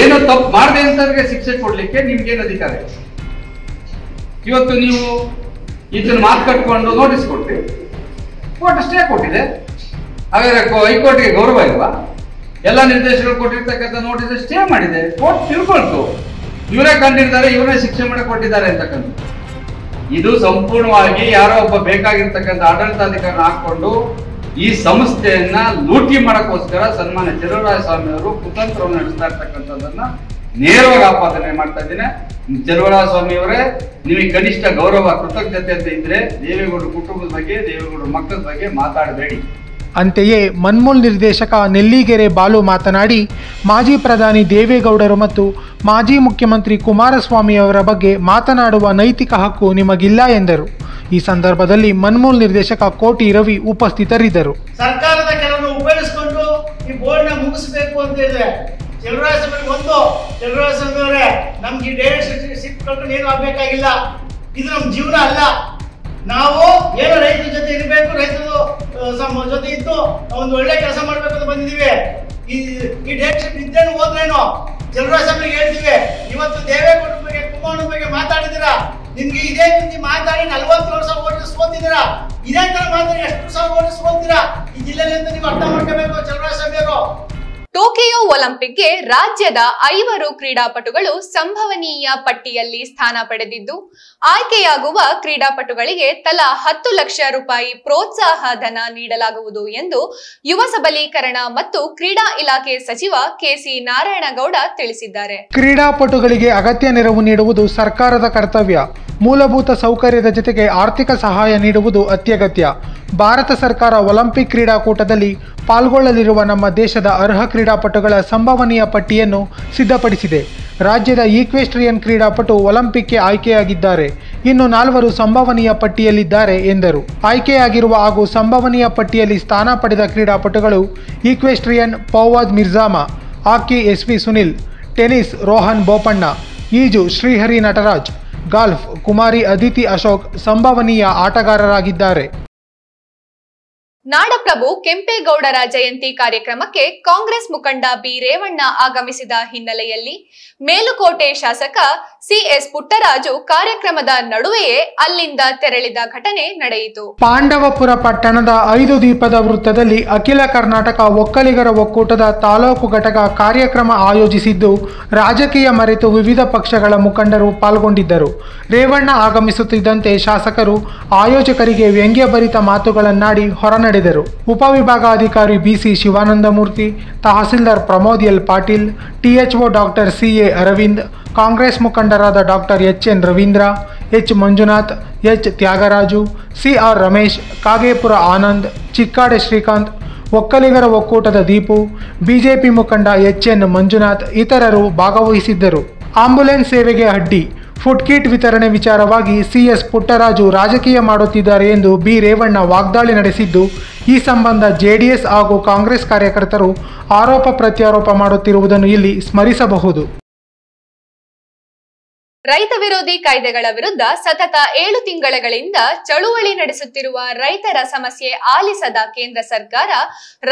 ಏನೋ ತಪ್ಪು ಮಾಡದೆ ಅಂತವ್ರಿಗೆ ಶಿಕ್ಷೆ ಕೊಡ್ಲಿಕ್ಕೆ ನಿಮ್ಗೇನು ಅಧಿಕಾರ? ಇವತ್ತು ನೀವು ಇದನ್ನ ಮಾತು ಕಟ್ಕೊಂಡು ನೋಟಿಸ್ ಕೊಡ್ತೀವಿ ಕೋರ್ಟ್ ಸ್ಟೇ ಕೊಟ್ಟಿದೆ. ಹಾಗಾದ್ರೆ ಹೈಕೋರ್ಟ್ಗೆ ಗೌರವ ಇಲ್ವಾ? ಎಲ್ಲ ನಿರ್ದೇಶಕರು ಕೊಟ್ಟಿರ್ತಕ್ಕಂಥ ನೋಟಿಸ್ ಸ್ಟೇ ಮಾಡಿದೆ. ಕೋರ್ಟ್ ತಿಳ್ಕೊಳ್ತು. ಇವರೇ ಕಂಡಿರ್ತಾರೆ, ಇವರೇ ಶಿಕ್ಷೆ ಮಾಡಿ ಕೊಟ್ಟಿದ್ದಾರೆ ಅಂತಕ್ಕಂಥ ಇದು ಸಂಪೂರ್ಣವಾಗಿ ಯಾರೋ ಒಬ್ಬ ಬೇಕಾಗಿರ್ತಕ್ಕಂಥ ಆಡಳಿತಾಧಿಕಾರನ ಹಾಕೊಂಡು ಈ ಸಂಸ್ಥೆಯನ್ನ ಲೂಟಿ ಮಾಡಕ್ಕೋಸ್ಕರ ಸನ್ಮಾನ್ಯ ಚೆಲುವರಾಯ ಸ್ವಾಮಿ ಅವರು ಕುತಂತ್ರವನ್ನು ನಡೆಸ್ತಾ ಇರ್ತಕ್ಕಂಥದ್ದನ್ನ ನೇರವಾಗಿ ಆಪಾದನೆ ಮಾಡ್ತಾ ಇದ್ದೇನೆ. ಚೆಲುವರಾಯ ಸ್ವಾಮಿ ಅವರೇ ನಿಮಗೆ ಕನಿಷ್ಠ ಗೌರವ, ಕೃತಜ್ಞತೆ ಅಂತ ಇದ್ರೆ ದೇವೇಗೌಡರ ಕುಟುಂಬದ ಬಗ್ಗೆ, ದೇವೇಗೌಡರ ಮಕ್ಕಳ ಬಗ್ಗೆ ಮಾತಾಡಬೇಡಿ. ಅಂತೆಯೇ ಮನ್ಮೂಲ್ ನಿರ್ದೇಶಕ ನೆಲ್ಲಿಗೆರೆ ಬಾಲು ಮಾತನಾಡಿ, ಮಾಜಿ ಪ್ರಧಾನಿ ದೇವೇಗೌಡರು ಮತ್ತು ಮಾಜಿ ಮುಖ್ಯಮಂತ್ರಿ ಕುಮಾರಸ್ವಾಮಿ ಅವರ ಬಗ್ಗೆ ಮಾತನಾಡುವ ನೈತಿಕ ಹಕ್ಕು ನಿಮಗಿಲ್ಲ ಎಂದರು. ಈ ಸಂದರ್ಭದಲ್ಲಿ ಮನ್ಮೂಲ್ ನಿರ್ದೇಶಕ ಕೋಟಿ ರವಿ ಉಪಸ್ಥಿತರಿದ್ದರು. ಸರ್ಕಾರದ ಕೆಲವನ್ನು ಉಪಯೋಗಿಸಿಕೊಂಡು ಈ ಬೋರ್ಡ್ನ ಮುಗಿಸಬೇಕು ಅಂತ ಇದೆ. ಒಂದು ಅವರೇ ನಮ್ಗೆ ಆಗ್ಬೇಕಾಗಿಲ್ಲ. ಇದು ನಮ್ಮ ಜೀವನ ಅಲ್ಲ. ನಾವು ಏನು ರೈತರ ಜೊತೆ ಇರಬೇಕು, ರೈತರು ಜೊತೆ ಇದ್ದು ಒಂದು ಒಳ್ಳೆ ಕೆಲಸ ಮಾಡ್ಬೇಕು ಅಂತ ಬಂದಿದ್ದೀವಿ. ಈ ಈ ಡೈರೆಕ್ಷನ್ ಇದ್ದೇನು ಹೋದ್ರೇನು? ಚಲುವರಾಜಸ್ವಾಮಿಗೆ ಹೇಳ್ತೀವಿ. ಇವತ್ತು ದೇವೇಗೌಡರ ಬಗ್ಗೆ, ಕುಮಾರನ ಬಗ್ಗೆ ಮಾತಾಡಿದ್ದೀರಾ? ನಿಮ್ಗೆ ಇದೇ ರೀತಿ ಮಾತಾಡಿ ನಲ್ವತ್ತೇಳು ಸಾವಿರ ಓಟ್ ಸೋತಿದ್ದೀರಾ ಇದೇ ತರ ಮಾತಾಡಿ ಎಷ್ಟು ಸಾವಿರ ಓಟ್ ಸೋಲ್ತೀರಾ ಈ ಜಿಲ್ಲೆಯಲ್ಲಿ ಅಂತ ನೀವು ಅರ್ಥ ಮಾಡ್ಕೋಬೇಕು ಚಲುವರಾಜಸ್ವಾಮಿ ಅವರು ಟೋಕಿಯೋ ಒಲಿಂಪಿಕ್ಗೆ ರಾಜ್ಯದ ಐವರು ಕ್ರೀಡಾಪಟುಗಳು ಸಂಭವನೀಯ ಪಟ್ಟಿಯಲ್ಲಿ ಸ್ಥಾನ ಪಡೆದಿದ್ದು ಆಯ್ಕೆಯಾಗುವ ಕ್ರೀಡಾಪಟುಗಳಿಗೆ ತಲಾ ಹತ್ತು ಲಕ್ಷ ರೂಪಾಯಿ ಪ್ರೋತ್ಸಾಹ ಧನ ನೀಡಲಾಗುವುದು ಎಂದು ಯುವ ಸಬಲೀಕರಣ ಮತ್ತು ಕ್ರೀಡಾ ಇಲಾಖೆ ಸಚಿವ ಕೆಸಿ ನಾರಾಯಣಗೌಡ ತಿಳಿಸಿದ್ದಾರೆ. ಕ್ರೀಡಾಪಟುಗಳಿಗೆ ಅಗತ್ಯ ನೆರವು ನೀಡುವುದು ಸರ್ಕಾರದ ಕರ್ತವ್ಯ. ಮೂಲಭೂತ ಸೌಕರ್ಯದ ಜೊತೆಗೆ ಆರ್ಥಿಕ ಸಹಾಯ ನೀಡುವುದು ಅತ್ಯಗತ್ಯ. ಭಾರತ ಸರ್ಕಾರ ಒಲಿಂಪಿಕ್ ಕ್ರೀಡಾಕೂಟದಲ್ಲಿ ಪಾಲ್ಗೊಳ್ಳಲಿರುವ ನಮ್ಮ ದೇಶದ ಅರ್ಹ ಕ್ರೀಡಾಪಟುಗಳ ಸಂಭವನೀಯ ಪಟ್ಟಿಯನ್ನು ಸಿದ್ಧಪಡಿಸಿದೆ. ರಾಜ್ಯದ ಈಕ್ವೆಸ್ಟ್ರಿಯನ್ ಕ್ರೀಡಾಪಟು ಒಲಿಂಪಿಕ್ಗೆ ಆಯ್ಕೆಯಾಗಿದ್ದಾರೆ. ಇನ್ನು ನಾಲ್ವರು ಸಂಭವನೀಯ ಪಟ್ಟಿಯಲ್ಲಿದ್ದಾರೆ ಎಂದರು. ಆಯ್ಕೆಯಾಗಿರುವ ಹಾಗೂ ಸಂಭವನೀಯ ಪಟ್ಟಿಯಲ್ಲಿ ಸ್ಥಾನ ಪಡೆದ ಕ್ರೀಡಾಪಟುಗಳು equestrian Fouaad ಮಿರ್ಜಾಮಾ, hockey S V Sunil, tennis Rohan Bopanna, ಈಜು ಶ್ರೀಹರಿ ನಟರಾಜ್ ಗಾಲ್ಫ್ ಕುಮಾರಿ ಅದಿತಿ ಅಶೋಕ್ ಸಂಭವನೀಯ ಆಟಗಾರರಾಗಿದ್ದಾರೆ. ನಾಡಪ್ರಭು ಕೆಂಪೇಗೌಡರ ಜಯಂತಿ ಕಾರ್ಯಕ್ರಮಕ್ಕೆ ಕಾಂಗ್ರೆಸ್ ಮುಖಂಡ ಬಿ ರೇವಣ್ಣ ಆಗಮಿಸಿದ ಹಿನ್ನೆಲೆಯಲ್ಲಿ ಮೇಲುಕೋಟೆ ಶಾಸಕ ಸಿಎಸ್ ಪುಟ್ಟರಾಜು ಕಾರ್ಯಕ್ರಮದ ನಡುವೆಯೇ ಅಲ್ಲಿಂದ ತೆರಳಿದ ಘಟನೆ ನಡೆಯಿತು. ಪಾಂಡವಪುರ ಪಟ್ಟಣದ ಐದು ದೀಪದ ವೃತ್ತದಲ್ಲಿ ಅಖಿಲ ಕರ್ನಾಟಕ ಒಕ್ಕಲಿಗರ ಒಕ್ಕೂಟದ ತಾಲೂಕು ಘಟಕ ಕಾರ್ಯಕ್ರಮ ಆಯೋಜಿಸಿದ್ದು, ರಾಜಕೀಯ ಮರೆತು ವಿವಿಧ ಪಕ್ಷಗಳ ಮುಖಂಡರು ಪಾಲ್ಗೊಂಡಿದ್ದರು. ರೇವಣ್ಣ ಆಗಮಿಸುತ್ತಿದ್ದಂತೆ ಶಾಸಕರು ಆಯೋಜಕರಿಗೆ ವ್ಯಂಗ್ಯಭರಿತ ಮಾತುಗಳನ್ನಾಡಿ ಹೊರನಡೆದರು ಉಪವಿಭಾಗಾಧಿಕಾರಿ BC Shivanandamurthy, tahsildar Pramod L Patil THO doctor CA Aravind, Congress ಮುಖಂಡರಾದ doctor H N Ravindra, H Manjunath, H Thyagaraju CR Ramesh, Kagepura Anand, Chikkade Srikanth, ಒಕ್ಕಲಿಗರ ಒಕ್ಕೂಟದ ದೀಪು, ಬಿಜೆಪಿ ಮುಖಂಡ ಎಚ್ ಎನ್ ಮಂಜುನಾಥ್ ಇತರರು ಭಾಗವಹಿಸಿದ್ದರು. ಆಂಬ್ಯುಲೆನ್ಸ್ ಸೇವೆಗೆ ಅಡ್ಡಿ ಫುಡ್ ಕಿಟ್ ವಿತರಣೆ ವಿಚಾರವಾಗಿ ಸಿಎಸ್ ಪುಟ್ಟರಾಜು ರಾಜಕೀಯ ಮಾಡುತ್ತಿದ್ದಾರೆ ಎಂದು ಬಿ. ರೇವಣ್ಣ ವಾಗ್ದಾಳಿ ನಡೆಸಿದ್ದು, ಈ ಸಂಬಂಧ ಜೆಡಿಎಸ್ ಹಾಗೂ ಕಾಂಗ್ರೆಸ್ ಕಾರ್ಯಕರ್ತರು ಆರೋಪ ಪ್ರತ್ಯಾರೋಪ ಮಾಡುತ್ತಿರುವುದನ್ನು ಇಲ್ಲಿ ಸ್ಮರಿಸಬಹುದು. ರೈತ ವಿರೋಧಿ ಕಾಯ್ದೆಗಳ ವಿರುದ್ಧ ಸತತ ಏಳು ತಿಂಗಳಗಳಿಂದ ಚಳುವಳಿ ನಡೆಸುತ್ತಿರುವ ರೈತರ ಸಮಸ್ಯೆ ಆಲಿಸದ ಕೇಂದ್ರ ಸರ್ಕಾರ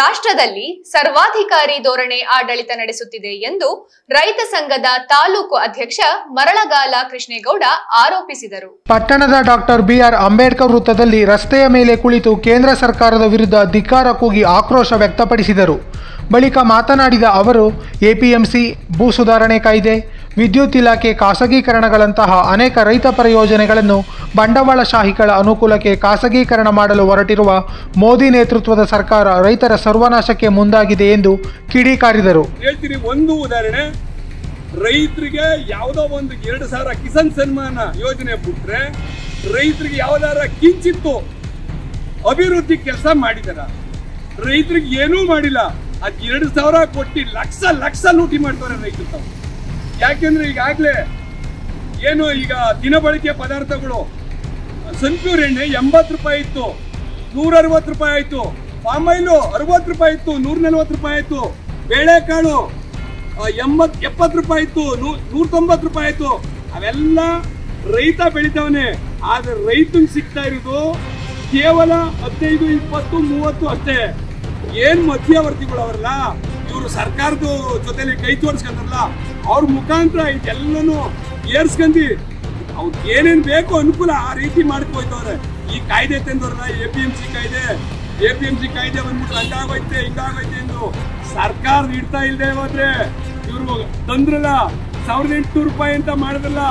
ರಾಷ್ಟ್ರದಲ್ಲಿ ಸರ್ವಾಧಿಕಾರಿ ಧೋರಣೆ ಆಡಳಿತ ನಡೆಸುತ್ತಿದೆ ಎಂದು ರೈತ ಸಂಘದ ತಾಲೂಕು ಅಧ್ಯಕ್ಷ ಮರಳಗಾಲ ಕೃಷ್ಣೇಗೌಡ ಆರೋಪಿಸಿದರು. ಪಟ್ಟಣದ ಡಾಕ್ಟರ್ ಬಿಆರ್ ಅಂಬೇಡ್ಕರ್ ವೃತ್ತದಲ್ಲಿ ರಸ್ತೆಯ ಮೇಲೆ ಕುಳಿತು ಕೇಂದ್ರ ಸರ್ಕಾರದ ವಿರುದ್ಧ ಧಿಕ್ಕಾರ ಕೂಗಿ ಆಕ್ರೋಶ ವ್ಯಕ್ತಪಡಿಸಿದರು. ಬಳಿಕ ಮಾತನಾಡಿದ ಅವರು, ಎಪಿಎಂಸಿ ಭೂ ಸುಧಾರಣೆ ಕಾಯ್ದೆ, ವಿದ್ಯುತ್ ಇಲಾಖೆ ಖಾಸಗೀಕರಣಗಳಂತಹ ಅನೇಕ ರೈತ ಪರ ಯೋಜನೆಗಳನ್ನು ಬಂಡವಾಳಶಾಹಿಗಳ ಅನುಕೂಲಕ್ಕೆ ಖಾಸಗೀಕರಣ ಮಾಡಲು ಹೊರಟಿರುವ ಮೋದಿ ನೇತೃತ್ವದ ಸರ್ಕಾರ ರೈತರ ಸರ್ವನಾಶಕ್ಕೆ ಮುಂದಾಗಿದೆ ಎಂದು ಕಿಡಿಕಾರಿದರು. ಹೇಳ್ತೀರಿ ಒಂದು ಉದಾಹರಣೆ. ರೈತರಿಗೆ ಯಾವುದೋ ಒಂದು ಎರಡು ಸಾವಿರ ಕಿಸಾನ್ ಸನ್ಮಾನ ಯೋಜನೆ ಬಿಟ್ರೆ ರೈತರಿಗೆ ಯಾವ್ದಾರ ಕಿಂಚಿತ್ತು ಅಭಿವೃದ್ಧಿ ಕೆಲಸ ಮಾಡಿದಾರ. ರೈತರಿಗೆ ಏನೂ ಮಾಡಿಲ್ಲ. ಅದ್ ಎರಡು ಸಾವಿರ ಕೊಟ್ಟು ಲಕ್ಷ ಲಕ್ಷ ಲೂಟಿ ಮಾಡ್ತಾರೆ ರೈತರು ತಾವು. ಯಾಕೆಂದ್ರೆ ಈಗಾಗ್ಲೇ ಏನು ಈಗ ದಿನಬಳಕೆ ಪದಾರ್ಥಗಳು ಸನ್ಪ್ಯೂರ್ ಎಣ್ಣೆ ಎಂಬತ್ತು ರೂಪಾಯಿ ಇತ್ತು ನೂರ ಅರವತ್ತು ರೂಪಾಯಿ ಆಯ್ತು, ಪಾಮ್ ಆಯಿಲು ಅರವತ್ತು ರೂಪಾಯಿ ಇತ್ತು ನೂರ ನಲ್ವತ್ತು ರೂಪಾಯಿ ಆಯ್ತು, ಬೇಳೆಕಾಳು ಎಂಬತ್, ಎಪ್ಪತ್ತು ರೂಪಾಯಿ ಇತ್ತು ನೂರ ತೊಂಬತ್ತು ರೂಪಾಯಿ ಆಯ್ತು. ಅವೆಲ್ಲ ರೈತ ಬೆಳಿತಾವನೆ. ಆದ್ರೆ ರೈತಂಗ್ ಸಿಗ್ತಾ ಇರೋದು ಕೇವಲ ಹದಿನೈದು, ಇಪ್ಪತ್ತು, ಮೂವತ್ತು ಅಷ್ಟೇ. ಏನ್ ಮಧ್ಯವರ್ತಿಗಳು ಅವರಲ್ಲ ಇವರು ಸರ್ಕಾರದ ಜೊತೆಲಿ ಕೈ ತೋರಿಸ್ಕೊಂಡ್ರಲ್ಲ, ಅವ್ರ ಮುಖಾಂತರ ಇದೆಲ್ಲನೂ ಏರ್ಸ್ಕೊಂಡಿ, ಅವ್ರಿಗೆ ಏನೇನ್ ಬೇಕು ಅನುಕೂಲ ಆ ರೀತಿ ಮಾಡ್ಕೋಯ್ತವ್ರೆ ಈ ಕಾಯ್ದೆ ತಂದವ್ರಲ್ಲ, ಎ ಪಿ ಎಂ ಸಿ ಕಾಯ್ದೆ. ಎ ಪಿ ಎಂ ಸಿ ಕಾಯ್ದೆ ಬಂದ್ಬಿಟ್ಟು ಹಂಗಾಗೋಯ್ತೆ, ಹಿಂಗಾಗೋಯ್ತೆ ಎಂದು ಸರ್ಕಾರ ಇಡ್ತಾ ಇಲ್ಲದೆ ಹೋದ್ರೆ ಇವರು ತಂದ್ರಲ್ಲ, ಸಾವಿರದ ಎಂಟುನೂರು ರೂಪಾಯಿ ಅಂತ ಮಾಡಿದ್ರಲ್ಲ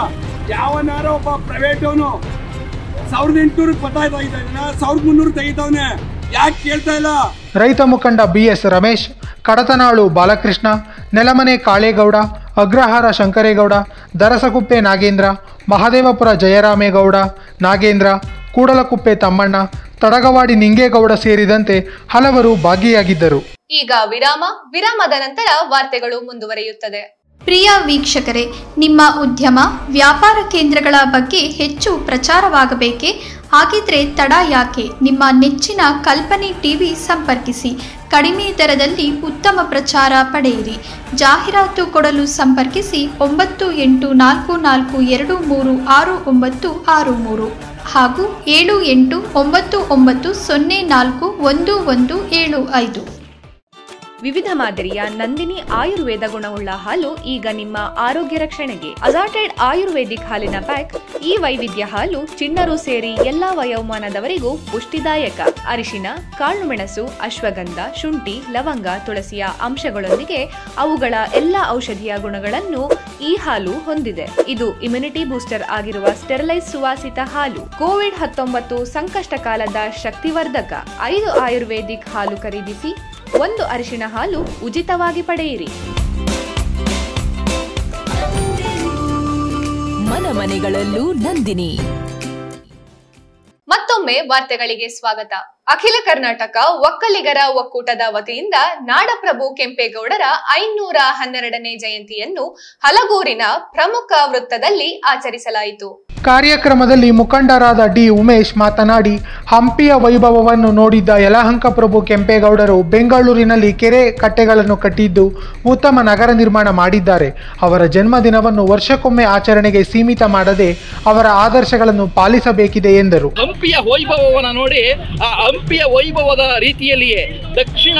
ಯಾವನಾರೋ ಒಬ್ಬ ಪ್ರೈವೇಟ್ ಅವನು ಸಾವಿರದ ಎಂಟುನೂರು ಪತ್ತಾಯ್ತಾ ಇದ್ದಾನೆ, ಸಾವಿರದ ಮುನ್ನೂರು ತೆಗಿತಾವನೆ. ಯಾಕೆ ಕೇಳ್ತಾ ಇಲ್ಲ? ರೈತ ಮುಖಂಡ ಬಿ ಎಸ್ ರಮೇಶ್ ಕಡತನಾಳು ಬಾಲಕೃಷ್ಣ ನೆಲಮನೆ ಕಾಳೇಗೌಡ ಅಗ್ರಹಾರ ಶಂಕರೇಗೌಡ ದರಸಗುಪ್ಪೆ ನಾಗೇಂದ್ರ ಮಹದೇವಪುರ ಜಯರಾಮೇಗೌಡ ನಾಗೇಂದ್ರ ಕೂಡಲಕುಪ್ಪೆ ತಮ್ಮಣ್ಣ ತಡಗವಾಡಿ ನಿಂಗೇಗೌಡ ಸೇರಿದಂತೆ ಹಲವರು ಭಾಗಿಯಾಗಿದ್ದರು. ಈಗ ವಿರಾಮ ವಿರಾಮದ ನಂತರ ವಾರ್ತೆಗಳು ಮುಂದುವರಿಯುತ್ತದೆ. ಪ್ರಿಯ ವೀಕ್ಷಕರೇ ನಿಮ್ಮ ಉದ್ಯಮ ವ್ಯಾಪಾರ ಕೇಂದ್ರಗಳ ಬಗ್ಗೆ ಹೆಚ್ಚು ಪ್ರಚಾರವಾಗಬೇಕೇ? ಹಾಗಿದ್ರೆ ತಡ ಯಾಕೆ? ನಿಮ್ಮ ನೆಚ್ಚಿನ ಕಲ್ಪನೆ ಟಿವಿ ಸಂಪರ್ಕಿಸಿ. ಕಡಿಮೆ ದರದಲ್ಲಿ ಉತ್ತಮ ಪ್ರಚಾರ ಪಡೆಯಿರಿ. ಜಾಹೀರಾತು ಕೊಡಲು ಸಂಪರ್ಕಿಸಿ ಒಂಬತ್ತು ಎಂಟು ನಾಲ್ಕು ನಾಲ್ಕು ಎರಡು ಮೂರು ಆರು ಒಂಬತ್ತು ಆರು ಮೂರು ಹಾಗೂ ಏಳು ಎಂಟು ಒಂಬತ್ತು ಒಂಬತ್ತು ಸೊನ್ನೆ ನಾಲ್ಕು ಒಂದು ಒಂದು ಏಳು ಐದು. ವಿವಿಧ ಮಾದರಿಯ ನಂದಿನಿ ಆಯುರ್ವೇದ ಗುಣವುಳ್ಳ ಹಾಲು ಈಗ ನಿಮ್ಮ ಆರೋಗ್ಯ ರಕ್ಷಣೆಗೆ. ಅಜಾಟೆಡ್ ಆಯುರ್ವೇದಿಕ್ ಹಾಲಿನ ಪ್ಯಾಕ್, ಈ ವೈವಿಧ್ಯ ಹಾಲು ಚಿಣ್ಣರು ಸೇರಿ ಎಲ್ಲಾ ವಯೋಮಾನದವರಿಗೂ ಪುಷ್ಟಿದಾಯಕ. ಅರಿಶಿನ, ಕಾಳುಮೆಣಸು, ಅಶ್ವಗಂಧ, ಶುಂಠಿ, ಲವಂಗ, ತುಳಸಿಯ ಅಂಶಗಳೊಂದಿಗೆ ಅವುಗಳ ಎಲ್ಲ ಔಷಧೀಯ ಗುಣಗಳನ್ನು ಈ ಹಾಲು ಹೊಂದಿದೆ. ಇದು ಇಮ್ಯುನಿಟಿ ಬೂಸ್ಟರ್ ಆಗಿರುವ ಸ್ಟೆರಿಲೈಸ್ ಸುವಾಸಿತ ಹಾಲು. ಕೋವಿಡ್ ಹತ್ತೊಂಬತ್ತು ಸಂಕಷ್ಟ ಕಾಲದ ಶಕ್ತಿವರ್ಧಕ. ಐದು ಆಯುರ್ವೇದಿಕ್ ಹಾಲು ಖರೀದಿಸಿ ಒಂದು ಅರಿಶಿನ ಹಾಲು ಉಚಿತವಾಗಿ ಪಡೆಯಿರಿ. ಮನ ಮನೆಗಳಲ್ಲೂ ನಂದಿನಿ. ಮತ್ತೊಮ್ಮೆ ವಾರ್ತೆಗಳಿಗೆ ಸ್ವಾಗತ. ಅಖಿಲ ಕರ್ನಾಟಕ ಒಕ್ಕಲಿಗರ ಒಕ್ಕೂಟದ ವತಿಯಿಂದ ನಾಡಪ್ರಭು ಕೆಂಪೇಗೌಡರ ಐನೂರ ಹನ್ನೆರಡನೇ ಜಯಂತಿಯನ್ನು ಹಲಗೂರಿನ ಪ್ರಮುಖ ವೃತ್ತದಲ್ಲಿ ಆಚರಿಸಲಾಯಿತು. ಕಾರ್ಯಕ್ರಮದಲ್ಲಿ ಮುಖಂಡರಾದ ಡಿ ಉಮೇಶ್ ಮಾತನಾಡಿ ಹಂಪಿಯ ವೈಭವವನ್ನು ನೋಡಿದ್ದ ಯಲಹಂಕ ಪ್ರಭು ಕೆಂಪೇಗೌಡರು ಬೆಂಗಳೂರಿನಲ್ಲಿ ಕೆರೆ ಕಟ್ಟೆಗಳನ್ನು ಕಟ್ಟಿದ್ದು ಉತ್ತಮ ನಗರ ನಿರ್ಮಾಣ ಮಾಡಿದ್ದಾರೆ. ಅವರ ಜನ್ಮದಿನವನ್ನು ವರ್ಷಕ್ಕೊಮ್ಮೆ ಆಚರಣೆಗೆ ಸೀಮಿತ ಮಾಡದೆ ಅವರ ಆದರ್ಶಗಳನ್ನು ಪಾಲಿಸಬೇಕಿದೆ ಎಂದರು. ಹಂಪಿಯ ವೈಭವವನ್ನು ನೋಡಿ ಆ ಹಂಪಿಯ ವೈಭವದ ರೀತಿಯಲ್ಲಿಯೇ ದಕ್ಷಿಣ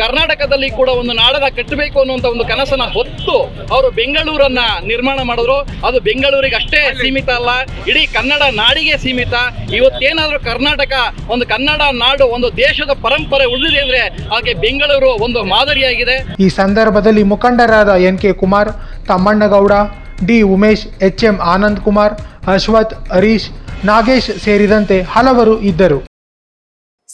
ಕರ್ನಾಟಕದಲ್ಲಿ ಕೂಡ ಒಂದು ನಾಡನ್ನ ಕಟ್ಟಬೇಕು ಅನ್ನುವಂಥ ಒಂದು ಕನಸನ್ನ ಹೊತ್ತು ಅವರು ಬೆಂಗಳೂರನ್ನ ನಿರ್ಮಾಣ ಮಾಡಿದ್ರು. ಅದು ಬೆಂಗಳೂರಿಗೆ ಅಷ್ಟೇ ಸೀಮಿತ ಅಲ್ಲ, ಇಡೀ ಕನ್ನಡ ನಾಡಿಗೆ ಸೀಮಿತ. ಇವತ್ತೇನಾದ್ರೂ ಕರ್ನಾಟಕ, ಒಂದು ಕನ್ನಡ ನಾಡು, ಒಂದು ದೇಶದ ಪರಂಪರೆ ಉಳಿದಿದೆ ಅಂದ್ರೆ ಹಾಗೆ ಬೆಂಗಳೂರು ಒಂದು ಮಾದರಿಯಾಗಿದೆ. ಈ ಸಂದರ್ಭದಲ್ಲಿ ಮುಖಂಡರಾದ N K Kumar, Thammannagowda, D Umesh, H M Anand Kumar, Ashwath, Harish, Nagesh ಸೇರಿದಂತೆ ಹಲವರು ಇದ್ದರು.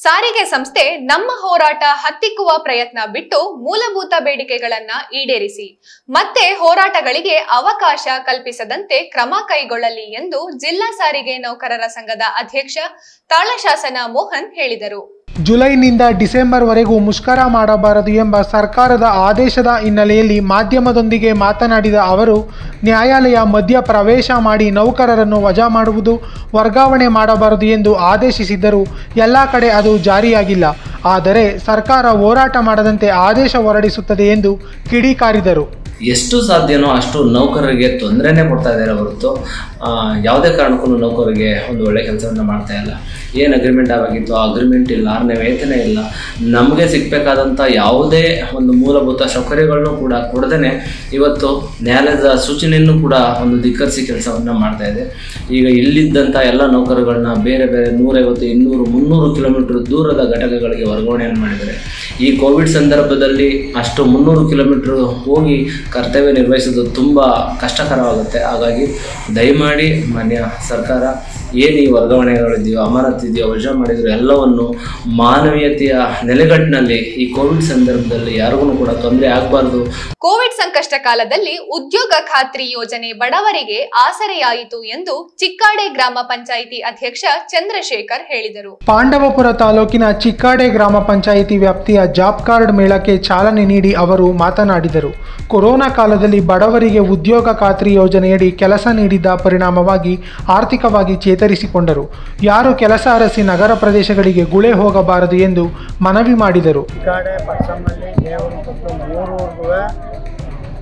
ಸಾರಿಗೆ ಸಂಸ್ಥೆ ನಮ್ಮ ಹೋರಾಟ ಹತ್ತಿಕ್ಕುವ ಪ್ರಯತ್ನ ಬಿಟ್ಟು ಮೂಲಭೂತ ಬೇಡಿಕೆಗಳನ್ನ ಈಡೇರಿಸಿ. ಮತ್ತೆ ಹೋರಾಟಗಳಿಗೆ ಅವಕಾಶ ಕಲ್ಪಿಸದಂತೆ ಕ್ರಮ ಕೈಗೊಳ್ಳಲಿ ಎಂದು ಜಿಲ್ಲಾ ಸಾರಿಗೆ ನೌಕರರ ಸಂಘದ ಅಧ್ಯಕ್ಷ ತಾಳಶಾಸನ ಮೋಹನ್ ಹೇಳಿದರು. ಜುಲೈನಿಂದ ಡಿಸೆಂಬರ್ವರೆಗೂ ಮುಷ್ಕರ ಮಾಡಬಾರದು ಎಂಬ ಸರ್ಕಾರದ ಆದೇಶದ ಹಿನ್ನೆಲೆಯಲ್ಲಿ ಮಾಧ್ಯಮದೊಂದಿಗೆ ಮಾತನಾಡಿದ ಅವರು, ನ್ಯಾಯಾಲಯ ಮಧ್ಯ ಪ್ರವೇಶ ಮಾಡಿ ನೌಕರರನ್ನು ವಜಾ ಮಾಡುವುದು ವರ್ಗಾವಣೆ ಮಾಡಬಾರದು ಎಂದು ಆದೇಶಿಸಿದ್ದರೂ, ಎಲ್ಲ ಕಡೆ ಅದು ಜಾರಿಯಾಗಿಲ್ಲ. ಆದರೆ ಸರ್ಕಾರ ಹೋರಾಟ ಮಾಡದಂತೆ ಆದೇಶ ಹೊರಡಿಸುತ್ತದೆ ಎಂದು ಕಿಡಿಕಾರಿದರು. ಎಷ್ಟು ಸಾಧ್ಯನೋ ಅಷ್ಟು ನೌಕರರಿಗೆ ತೊಂದರೆನೇ ಕೊಡ್ತಾ ಇದ್ದಾರೆ ಹೊರತು ಯಾವುದೇ ಕಾರಣಕ್ಕೂ ನೌಕರರಿಗೆ ಒಂದು ಒಳ್ಳೆ ಕೆಲಸವನ್ನು ಮಾಡ್ತಾ ಇಲ್ಲ. ಏನು ಅಗ್ರಿಮೆಂಟ್ ಆಗಿತ್ತು ಆ ಅಗ್ರಿಮೆಂಟ್ ಇಲ್ಲ ಆರನೇ ವೇತನ ಇಲ್ಲ. ನಮಗೆ ಸಿಗಬೇಕಾದಂಥ ಯಾವುದೇ ಒಂದು ಮೂಲಭೂತ ಸೌಕರ್ಯಗಳನ್ನು ಕೂಡ ಕೊಡದೇ ಇವತ್ತು ನ್ಯಾಯಾಲಯದ ಸೂಚನೆಯನ್ನು ಕೂಡ ಒಂದು ಧಿಕ್ಕರಿಸಿ ಕೆಲಸವನ್ನು ಮಾಡ್ತಾ ಇದೆ. ಈಗ ಇಲ್ಲಿದ್ದಂಥ ಎಲ್ಲ ನೌಕರಗಳನ್ನ ಬೇರೆ ಬೇರೆ ನೂರೈವತ್ತು, ಇನ್ನೂರು, ಮುನ್ನೂರು ಕಿಲೋಮೀಟರ್ ದೂರದ ಘಟಕಗಳಿಗೆ ವರ್ಗಾವಣೆಯನ್ನು ಮಾಡಿದ್ದಾರೆ. ಈ ಕೋವಿಡ್ ಸಂದರ್ಭದಲ್ಲಿ ಅಷ್ಟು ಮುನ್ನೂರು ಕಿಲೋಮೀಟರ್ ಹೋಗಿ ಕರ್ತವ್ಯ ನಿರ್ವಹಿಸೋದು ತುಂಬ ಕಷ್ಟಕರವಾಗುತ್ತೆ. ಹಾಗಾಗಿ ದಯಮಾಡಿ ಮಾನ್ಯ ಸರ್ಕಾರ ಏನು ಈ ವರ್ಗಾವಣೆಗಳಿದೆಯೋ ಅಮಾನತ್ ಇದೆಯೋ ವಜಾ ಮಾಡಿದ್ರು ಎಲ್ಲವನ್ನು ಮಾನವೀಯತೆಯ ನೆಲೆಗಟ್ಟಿನಲ್ಲಿ ಈ ಕೋವಿಡ್ ಸಂದರ್ಭದಲ್ಲಿ ಯಾರಿಗೂ ಕೂಡ ತೊಂದರೆ ಆಗಬಾರದು. ಕೋವಿಡ್ ಸಂಕಷ್ಟ ಕಾಲದಲ್ಲಿ ಉದ್ಯೋಗ ಖಾತ್ರಿ ಯೋಜನೆ ಬಡವರಿಗೆ ಆಸರೆಯಾಯಿತು ಎಂದು ಚಿಕ್ಕಾಡೆ ಗ್ರಾಮ ಪಂಚಾಯಿತಿ ಅಧ್ಯಕ್ಷ ಚಂದ್ರಶೇಖರ್ ಹೇಳಿದರು. ಪಾಂಡವಪುರ ತಾಲೂಕಿನ ಚಿಕ್ಕಾಡೆ ಗ್ರಾಮ ಪಂಚಾಯಿತಿ ವ್ಯಾಪ್ತಿಯ ಜಾಬ್ ಕಾರ್ಡ್ ಮೇಳಕ್ಕೆ ಚಾಲನೆ ನೀಡಿ ಅವರು ಮಾತನಾಡಿದರು. ಕೊರೋನಾ ಕಾಲದಲ್ಲಿ ಬಡವರಿಗೆ ಉದ್ಯೋಗ ಖಾತ್ರಿ ಯೋಜನೆಯಡಿ ಕೆಲಸ ನೀಡಿದ್ದ ಪರಿಣಾಮವಾಗಿ ಆರ್ಥಿಕವಾಗಿ ಚೇತರಿಸಿಕೊಂಡರು ಯಾರು ಕೆಲಸ ಅರಸಿ ನಗರ ಪ್ರದೇಶಗಳಿಗೆ ಗುಳೆ ಹೋಗಬಾರದು ಎಂದು ಮನವಿ ಮಾಡಿದರು.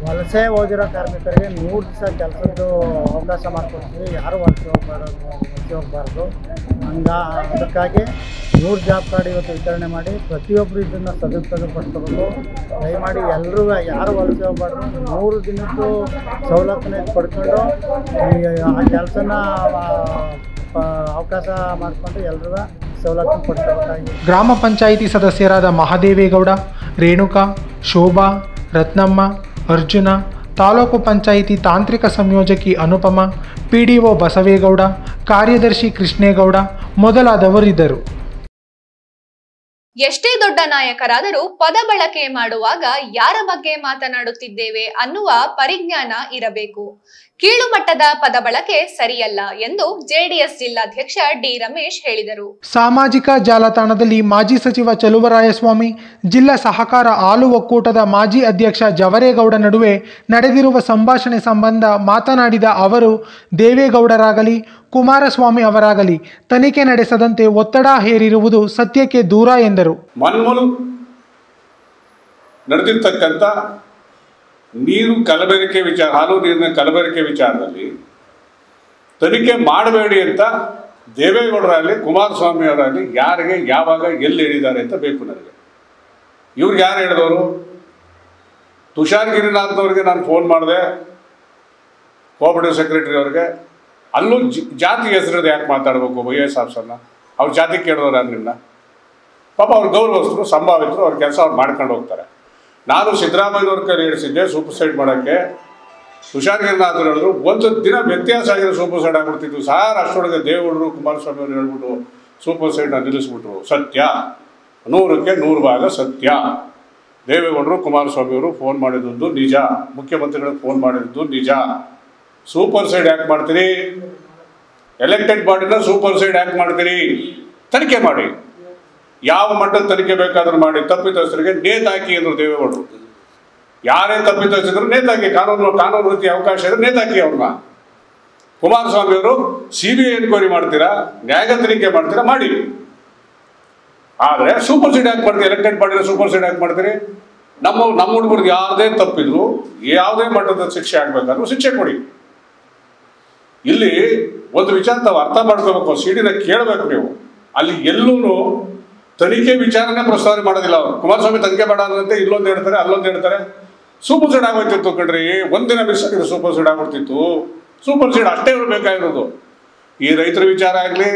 ವಲಸೆ ಹೋಗಿರೋ ಕಾರ್ಮಿಕರಿಗೆ ಮೂರು ದಿವಸ ಕೆಲಸದ್ದು ಅವಕಾಶ ಮಾಡಿಕೊಡ್ತೀವಿ. ಯಾರು ವಲಸೆ ಹೋಗ್ಬಾರ್ದು, ವಲಸೆ ಹೋಗಬಾರ್ದು. ಹಂಗ, ಅದಕ್ಕಾಗಿ ನೂರು ಜಾಬ್ ಕಾರ್ಡ್ ಇವತ್ತು ವಿತರಣೆ ಮಾಡಿ ಪ್ರತಿಯೊಬ್ಬರು ಇದನ್ನು ಸದುಪಯೋಗ ಪಡ್ಕೋಬೇಕು ದಯಮಾಡಿ ಎಲ್ಲರೂ ಯಾರು ವಲಸೆ ಹೋಗ್ಬಾರ್ದು ನೂರು ದಿನಕ್ಕೂ ಸವಲತ್ತನ್ನ ಪಡ್ಕೊಂಡು ಆ ಕೆಲಸನ ಅವಕಾಶ ಮಾಡಿಕೊಂಡು ಎಲ್ಲರೂ ಸವಲತ್ತು ಪಡ್ಕೋಬೇಕಾಗಿ ಗ್ರಾಮ ಪಂಚಾಯಿತಿ ಸದಸ್ಯರಾದ ಮಹಾದೇವೇಗೌಡ, ರೇಣುಕಾ, ಶೋಭಾ, ರತ್ನಮ್ಮ ಅರ್ಜುನ, ತಾಲೂಕು ಪಂಚಾಯಿತಿ ತಾಂತ್ರಿಕ ಸಂಯೋಜಕಿ ಅನುಪಮ, ಪಿಡಿಒ ಬಸವೇಗೌಡ, ಕಾರ್ಯದರ್ಶಿ ಕೃಷ್ಣೇಗೌಡ ಮೊದಲಾದವರಿದ್ದರು ಎಷ್ಟೇ ದೊಡ್ಡ ನಾಯಕರಾದರೂ ಪದ ಬಳಕೆ ಮಾಡುವಾಗ ಯಾರ ಬಗ್ಗೆ ಮಾತನಾಡುತ್ತಿದ್ದೇವೆ ಅನ್ನುವ ಪರಿಜ್ಞಾನ ಇರಬೇಕು. ಕೀಳು ಮಟ್ಟದ ಪದ ಬಳಕೆ ಸರಿಯಲ್ಲ ಎಂದು ಜೆಡಿಎಸ್ ಜಿಲ್ಲಾಧ್ಯಕ್ಷ ಡಿ ರಮೇಶ್ ಹೇಳಿದರು. ಸಾಮಾಜಿಕ ಜಾಲತಾಣದಲ್ಲಿ ಮಾಜಿ ಸಚಿವ ಚಲುವರಾಯಸ್ವಾಮಿ ಜಿಲ್ಲಾ ಸಹಕಾರ ಹಾಲು ಒಕ್ಕೂಟದ ಮಾಜಿ ಅಧ್ಯಕ್ಷ ಜವರೇಗೌಡ ನಡುವೆ ನಡೆದಿರುವ ಸಂಭಾಷಣೆ ಸಂಬಂಧ ಮಾತನಾಡಿದ ಅವರು ದೇವೇಗೌಡರಾಗಲಿ ಕುಮಾರಸ್ವಾಮಿ ಅವರಾಗಲಿ ತನಿಖೆ ನಡೆಸದಂತೆ ಒತ್ತಡ ಹೇರಿರುವುದು ಸತ್ಯಕ್ಕೆ ದೂರ ಎಂದರು. ಮನ್ಮೂಲ್ ನಡೆದಿರ್ತಕ್ಕಂಥ ನೀರು ಕಲಬೆರಕೆ ವಿಚಾರ, ಹಾಲು ನೀರಿನ ಕಲಬೆರಕೆ ವಿಚಾರದಲ್ಲಿ ತನಿಖೆ ಮಾಡಬೇಡಿ ಅಂತ ದೇವೇಗೌಡರಾಗಲಿ ಕುಮಾರಸ್ವಾಮಿ ಅವರಾಗಲಿ ಯಾರಿಗೆ, ಯಾವಾಗ, ಎಲ್ಲಿ ಹೇಳಿದ್ದಾರೆ ಅಂತ ಬೇಕು ನನಗೆ. ಇವ್ರಿಗೆ ಯಾರು ಹೇಳಿದವರು? ತುಷಾರ್ ಗಿರಿನಾಥ್ನವ್ರಿಗೆ ನಾನು ಫೋನ್ ಮಾಡಿದೆ, ಕೋಆಪರೇಟಿವ್ ಸೆಕ್ರೆಟರಿ ಅವ್ರಿಗೆ. ಅಲ್ಲೂ ಜಾತಿ ಹೆಸರದ ಯಾಕೆ ಮಾತಾಡಬೇಕು ವೈ ಎಸ್ ಆಫ್ಸರ್ನ? ಅವ್ರ ಜಾತಿ ಕೇಳಿದವ್ರು ನಿಮ್ಮನ್ನ ಪಾಪ ಅವ್ರು ಗೌರವಸ್ಥರು, ಸಂಭಾವಿತರು ಅವ್ರ ಕೆಲಸ ಅವ್ರು ಮಾಡ್ಕೊಂಡು ಹೋಗ್ತಾರೆ. ನಾನು ಸಿದ್ದರಾಮಯ್ಯವ್ರ ಹೇಳಿಸಿದ್ದೆ ಸೂಪರ್ಸೈಡ್ ಮಾಡೋಕ್ಕೆ. ತುಷಾರ್ ಗಿರಿನಾಥ್ ಹೇಳಿದ್ರು ಒಂದು ದಿನ ವ್ಯತ್ಯಾಸ ಆಗಿರೋ ಸೂಪರ್ಸೈಡ್ ಆಗ್ಬಿಡ್ತಿತ್ತು. ಸಾರ್ ಅಷ್ಟೊಳಗೆ ದೇವೇಗೌಡರು ಕುಮಾರಸ್ವಾಮಿ ಅವರು ಹೇಳ್ಬಿಟ್ಟು ಸೂಪರ್ಸೈಡ್ನ ನಿಲ್ಲಿಸ್ಬಿಟ್ರು. ಸತ್ಯ. ನೂರಕ್ಕೆ ನೂರು ಭಾಗ ಸತ್ಯ. ದೇವೇಗೌಡರು ಕುಮಾರಸ್ವಾಮಿ ಅವರು ಫೋನ್ ಮಾಡಿದ್ದು ನಿಜ. ಮುಖ್ಯಮಂತ್ರಿಗಳಿಗೆ ಫೋನ್ ಮಾಡಿದ್ದು ನಿಜ. ಸೂಪರ್ ಸೈಡ್ ಯಾಕೆ ಮಾಡ್ತೀರಿ? ಎಲೆಕ್ಟೆಡ್ ಬಾಡಿನ ಸೂಪರ್ ಸೈಡ್ ಯಾಕೆ ಮಾಡ್ತೀರಿ? ತನಿಖೆ ಮಾಡಿ. ಯಾವ ಮಟ್ಟದ ತನಿಖೆ ಬೇಕಾದ್ರೂ ಮಾಡಿ ತಪ್ಪಿತಸ್ಥರಿಗೆ ನೇತಾಕಿ ಅಂದ್ರು ದೇವೇಗೌಡರು ಯಾರೇ ತಪ್ಪಿತಸ್ಥಿದ್ರು ನೇತಾಕಿ, ಕಾನೂನು ಕಾನೂನು ರೀತಿ ಅವಕಾಶ ಇದ್ರೆ ನೇತಾಕಿ ಅವ್ರನ್ನ. ಕುಮಾರಸ್ವಾಮಿ ಅವರು ಸಿ ಬಿ ಐ ಎನ್ಕ್ವೈರಿ ಮಾಡ್ತೀರಾ ನ್ಯಾಯ ತನಿಖೆ ಮಾಡ್ತೀರಾ, ಮಾಡಿ. ಆದರೆ ಸೂಪರ್ ಸೀಡ್ ಯಾಕೆ ಮಾಡ್ತೀರಿ? ಎಲೆಕ್ಟೆಡ್ ಪಾರ್ಟಿ ಸೂಪರ್ ಸೀಡ್ ಯಾಕೆ ಮಾಡ್ತೀರಿ? ನಮ್ಮ ನಮ್ಮ ಹುಡುಗರು ಯಾವುದೇ ತಪ್ಪಿದ್ರು, ಯಾವುದೇ ಮಟ್ಟದ ಶಿಕ್ಷೆ ಆಗ್ಬೇಕಾದ್ರೂ ಶಿಕ್ಷೆ ಕೊಡಿ. ಇಲ್ಲಿ ಒಂದು ವಿಚಾರ ತಾವು ಅರ್ಥ ಮಾಡ್ಕೋಬೇಕು, ಸಿಡಿನ ಕೇಳಬೇಕು ನೀವು. ಅಲ್ಲಿ ಎಲ್ಲೂ ತನಿಖೆ ವಿಚಾರನೆ ಪ್ರಸ್ತಾವನೆ ಮಾಡೋದಿಲ್ಲ ಅವರು. ಕುಮಾರಸ್ವಾಮಿ ತನಿಖೆ ಬೇಡ ಅಂತ ಇಲ್ಲೊಂದು ಹೇಳ್ತಾರೆ, ಅಲ್ಲೊಂದು ಹೇಳ್ತಾರೆ. ಸೂಪರ್ ಸೀಡ್ ಆಗೋಯ್ತಿತ್ತು ಕಣ್ರಿ. ಒಂದಿನ ಆಗಿದೆ ಸೂಪರ್ ಸೀಡ್ ಆಗ್ಬಿಡ್ತಿತ್ತು. ಸೂಪರ್ ಸೀಡ್ ಅಷ್ಟೇ ಇವ್ರು ಬೇಕಾಗಿರೋದು. ಈ ರೈತರ ವಿಚಾರ ಆಗಲಿ,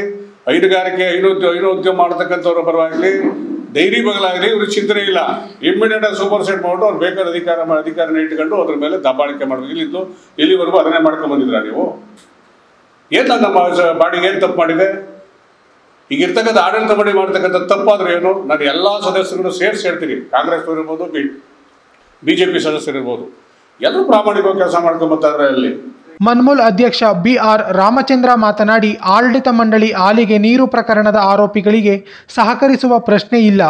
ಹೈನುಗಾರಿಕೆ, ಹೈನು ಹೈನು ಉದ್ಯಮ ಮಾಡತಕ್ಕಂಥವ್ರ ಪರವಾಗಲಿ ಡೈರಿ ಬಗಲಾಗಲಿ, ಇವ್ರಿಗೆ ಚಿಂತನೆ ಇಲ್ಲ. ಇಮ್ಮಿಡಿಯೇಟ್ ಆಗಿ ಸೂಪರ್ ಸೀಡ್ ಮಾಡ್ಬಿಟ್ಟು ಅವ್ರು ಬೇಕಾದ ಅಧಿಕಾರ ಅಧಿಕಾರನ ಇಟ್ಕೊಂಡು ಅದ್ರ ಮೇಲೆ ದಬ್ಬಾಳಿಕೆ ಮಾಡಬೇಕು. ಇಲ್ಲಿದ್ದು, ಇಲ್ಲಿವರೆಗೂ ಅದನ್ನೇ ಮಾಡ್ಕೊಂಡು ಬಂದಿದ್ರ ನೀವು? ಏನ್ ನಮ್ಮ ಬಾಡಿಗೆ ಏನು ತಪ್ಪು ಮಾಡಿದೆ? ಈಗ ಇರ್ತಕ್ಕಂಥ ಆಡಳಿತ ಮಾಡಿ ಮಾಡ್ತಕ್ಕಂಥ ತಪ್ಪಾದ್ರೆ ಏನು? ನಾನು ಎಲ್ಲ ಸದಸ್ಯರನ್ನು ಸೇರಿಸಿ ಹೇಳ್ತೀನಿ. ಕಾಂಗ್ರೆಸ್ ಇರ್ಬೋದು, ಬಿ ಬಿ ಜೆ ಪಿ ಸದಸ್ಯರಿರ್ಬೋದು ಎಲ್ಲರೂ ಪ್ರಾಮಾಣಿಕವಾಗಿ ಕೆಲಸ ಮಾಡ್ಕೊಂಬತ್ತಾದ್ರೆ ಅಲ್ಲಿ. ಮನ್ಮೂಲ್ ಅಧ್ಯಕ್ಷ ಬಿಆರ್ ರಾಮಚಂದ್ರ ಮಾತನಾಡಿ, ಆಡಳಿತ ಮಂಡಳಿ ಹಾಲಿಗೆ ನೀರು ಪ್ರಕರಣದ ಆರೋಪಿಗಳಿಗೆ ಸಹಕರಿಸುವ ಪ್ರಶ್ನೆ ಇಲ್ಲ.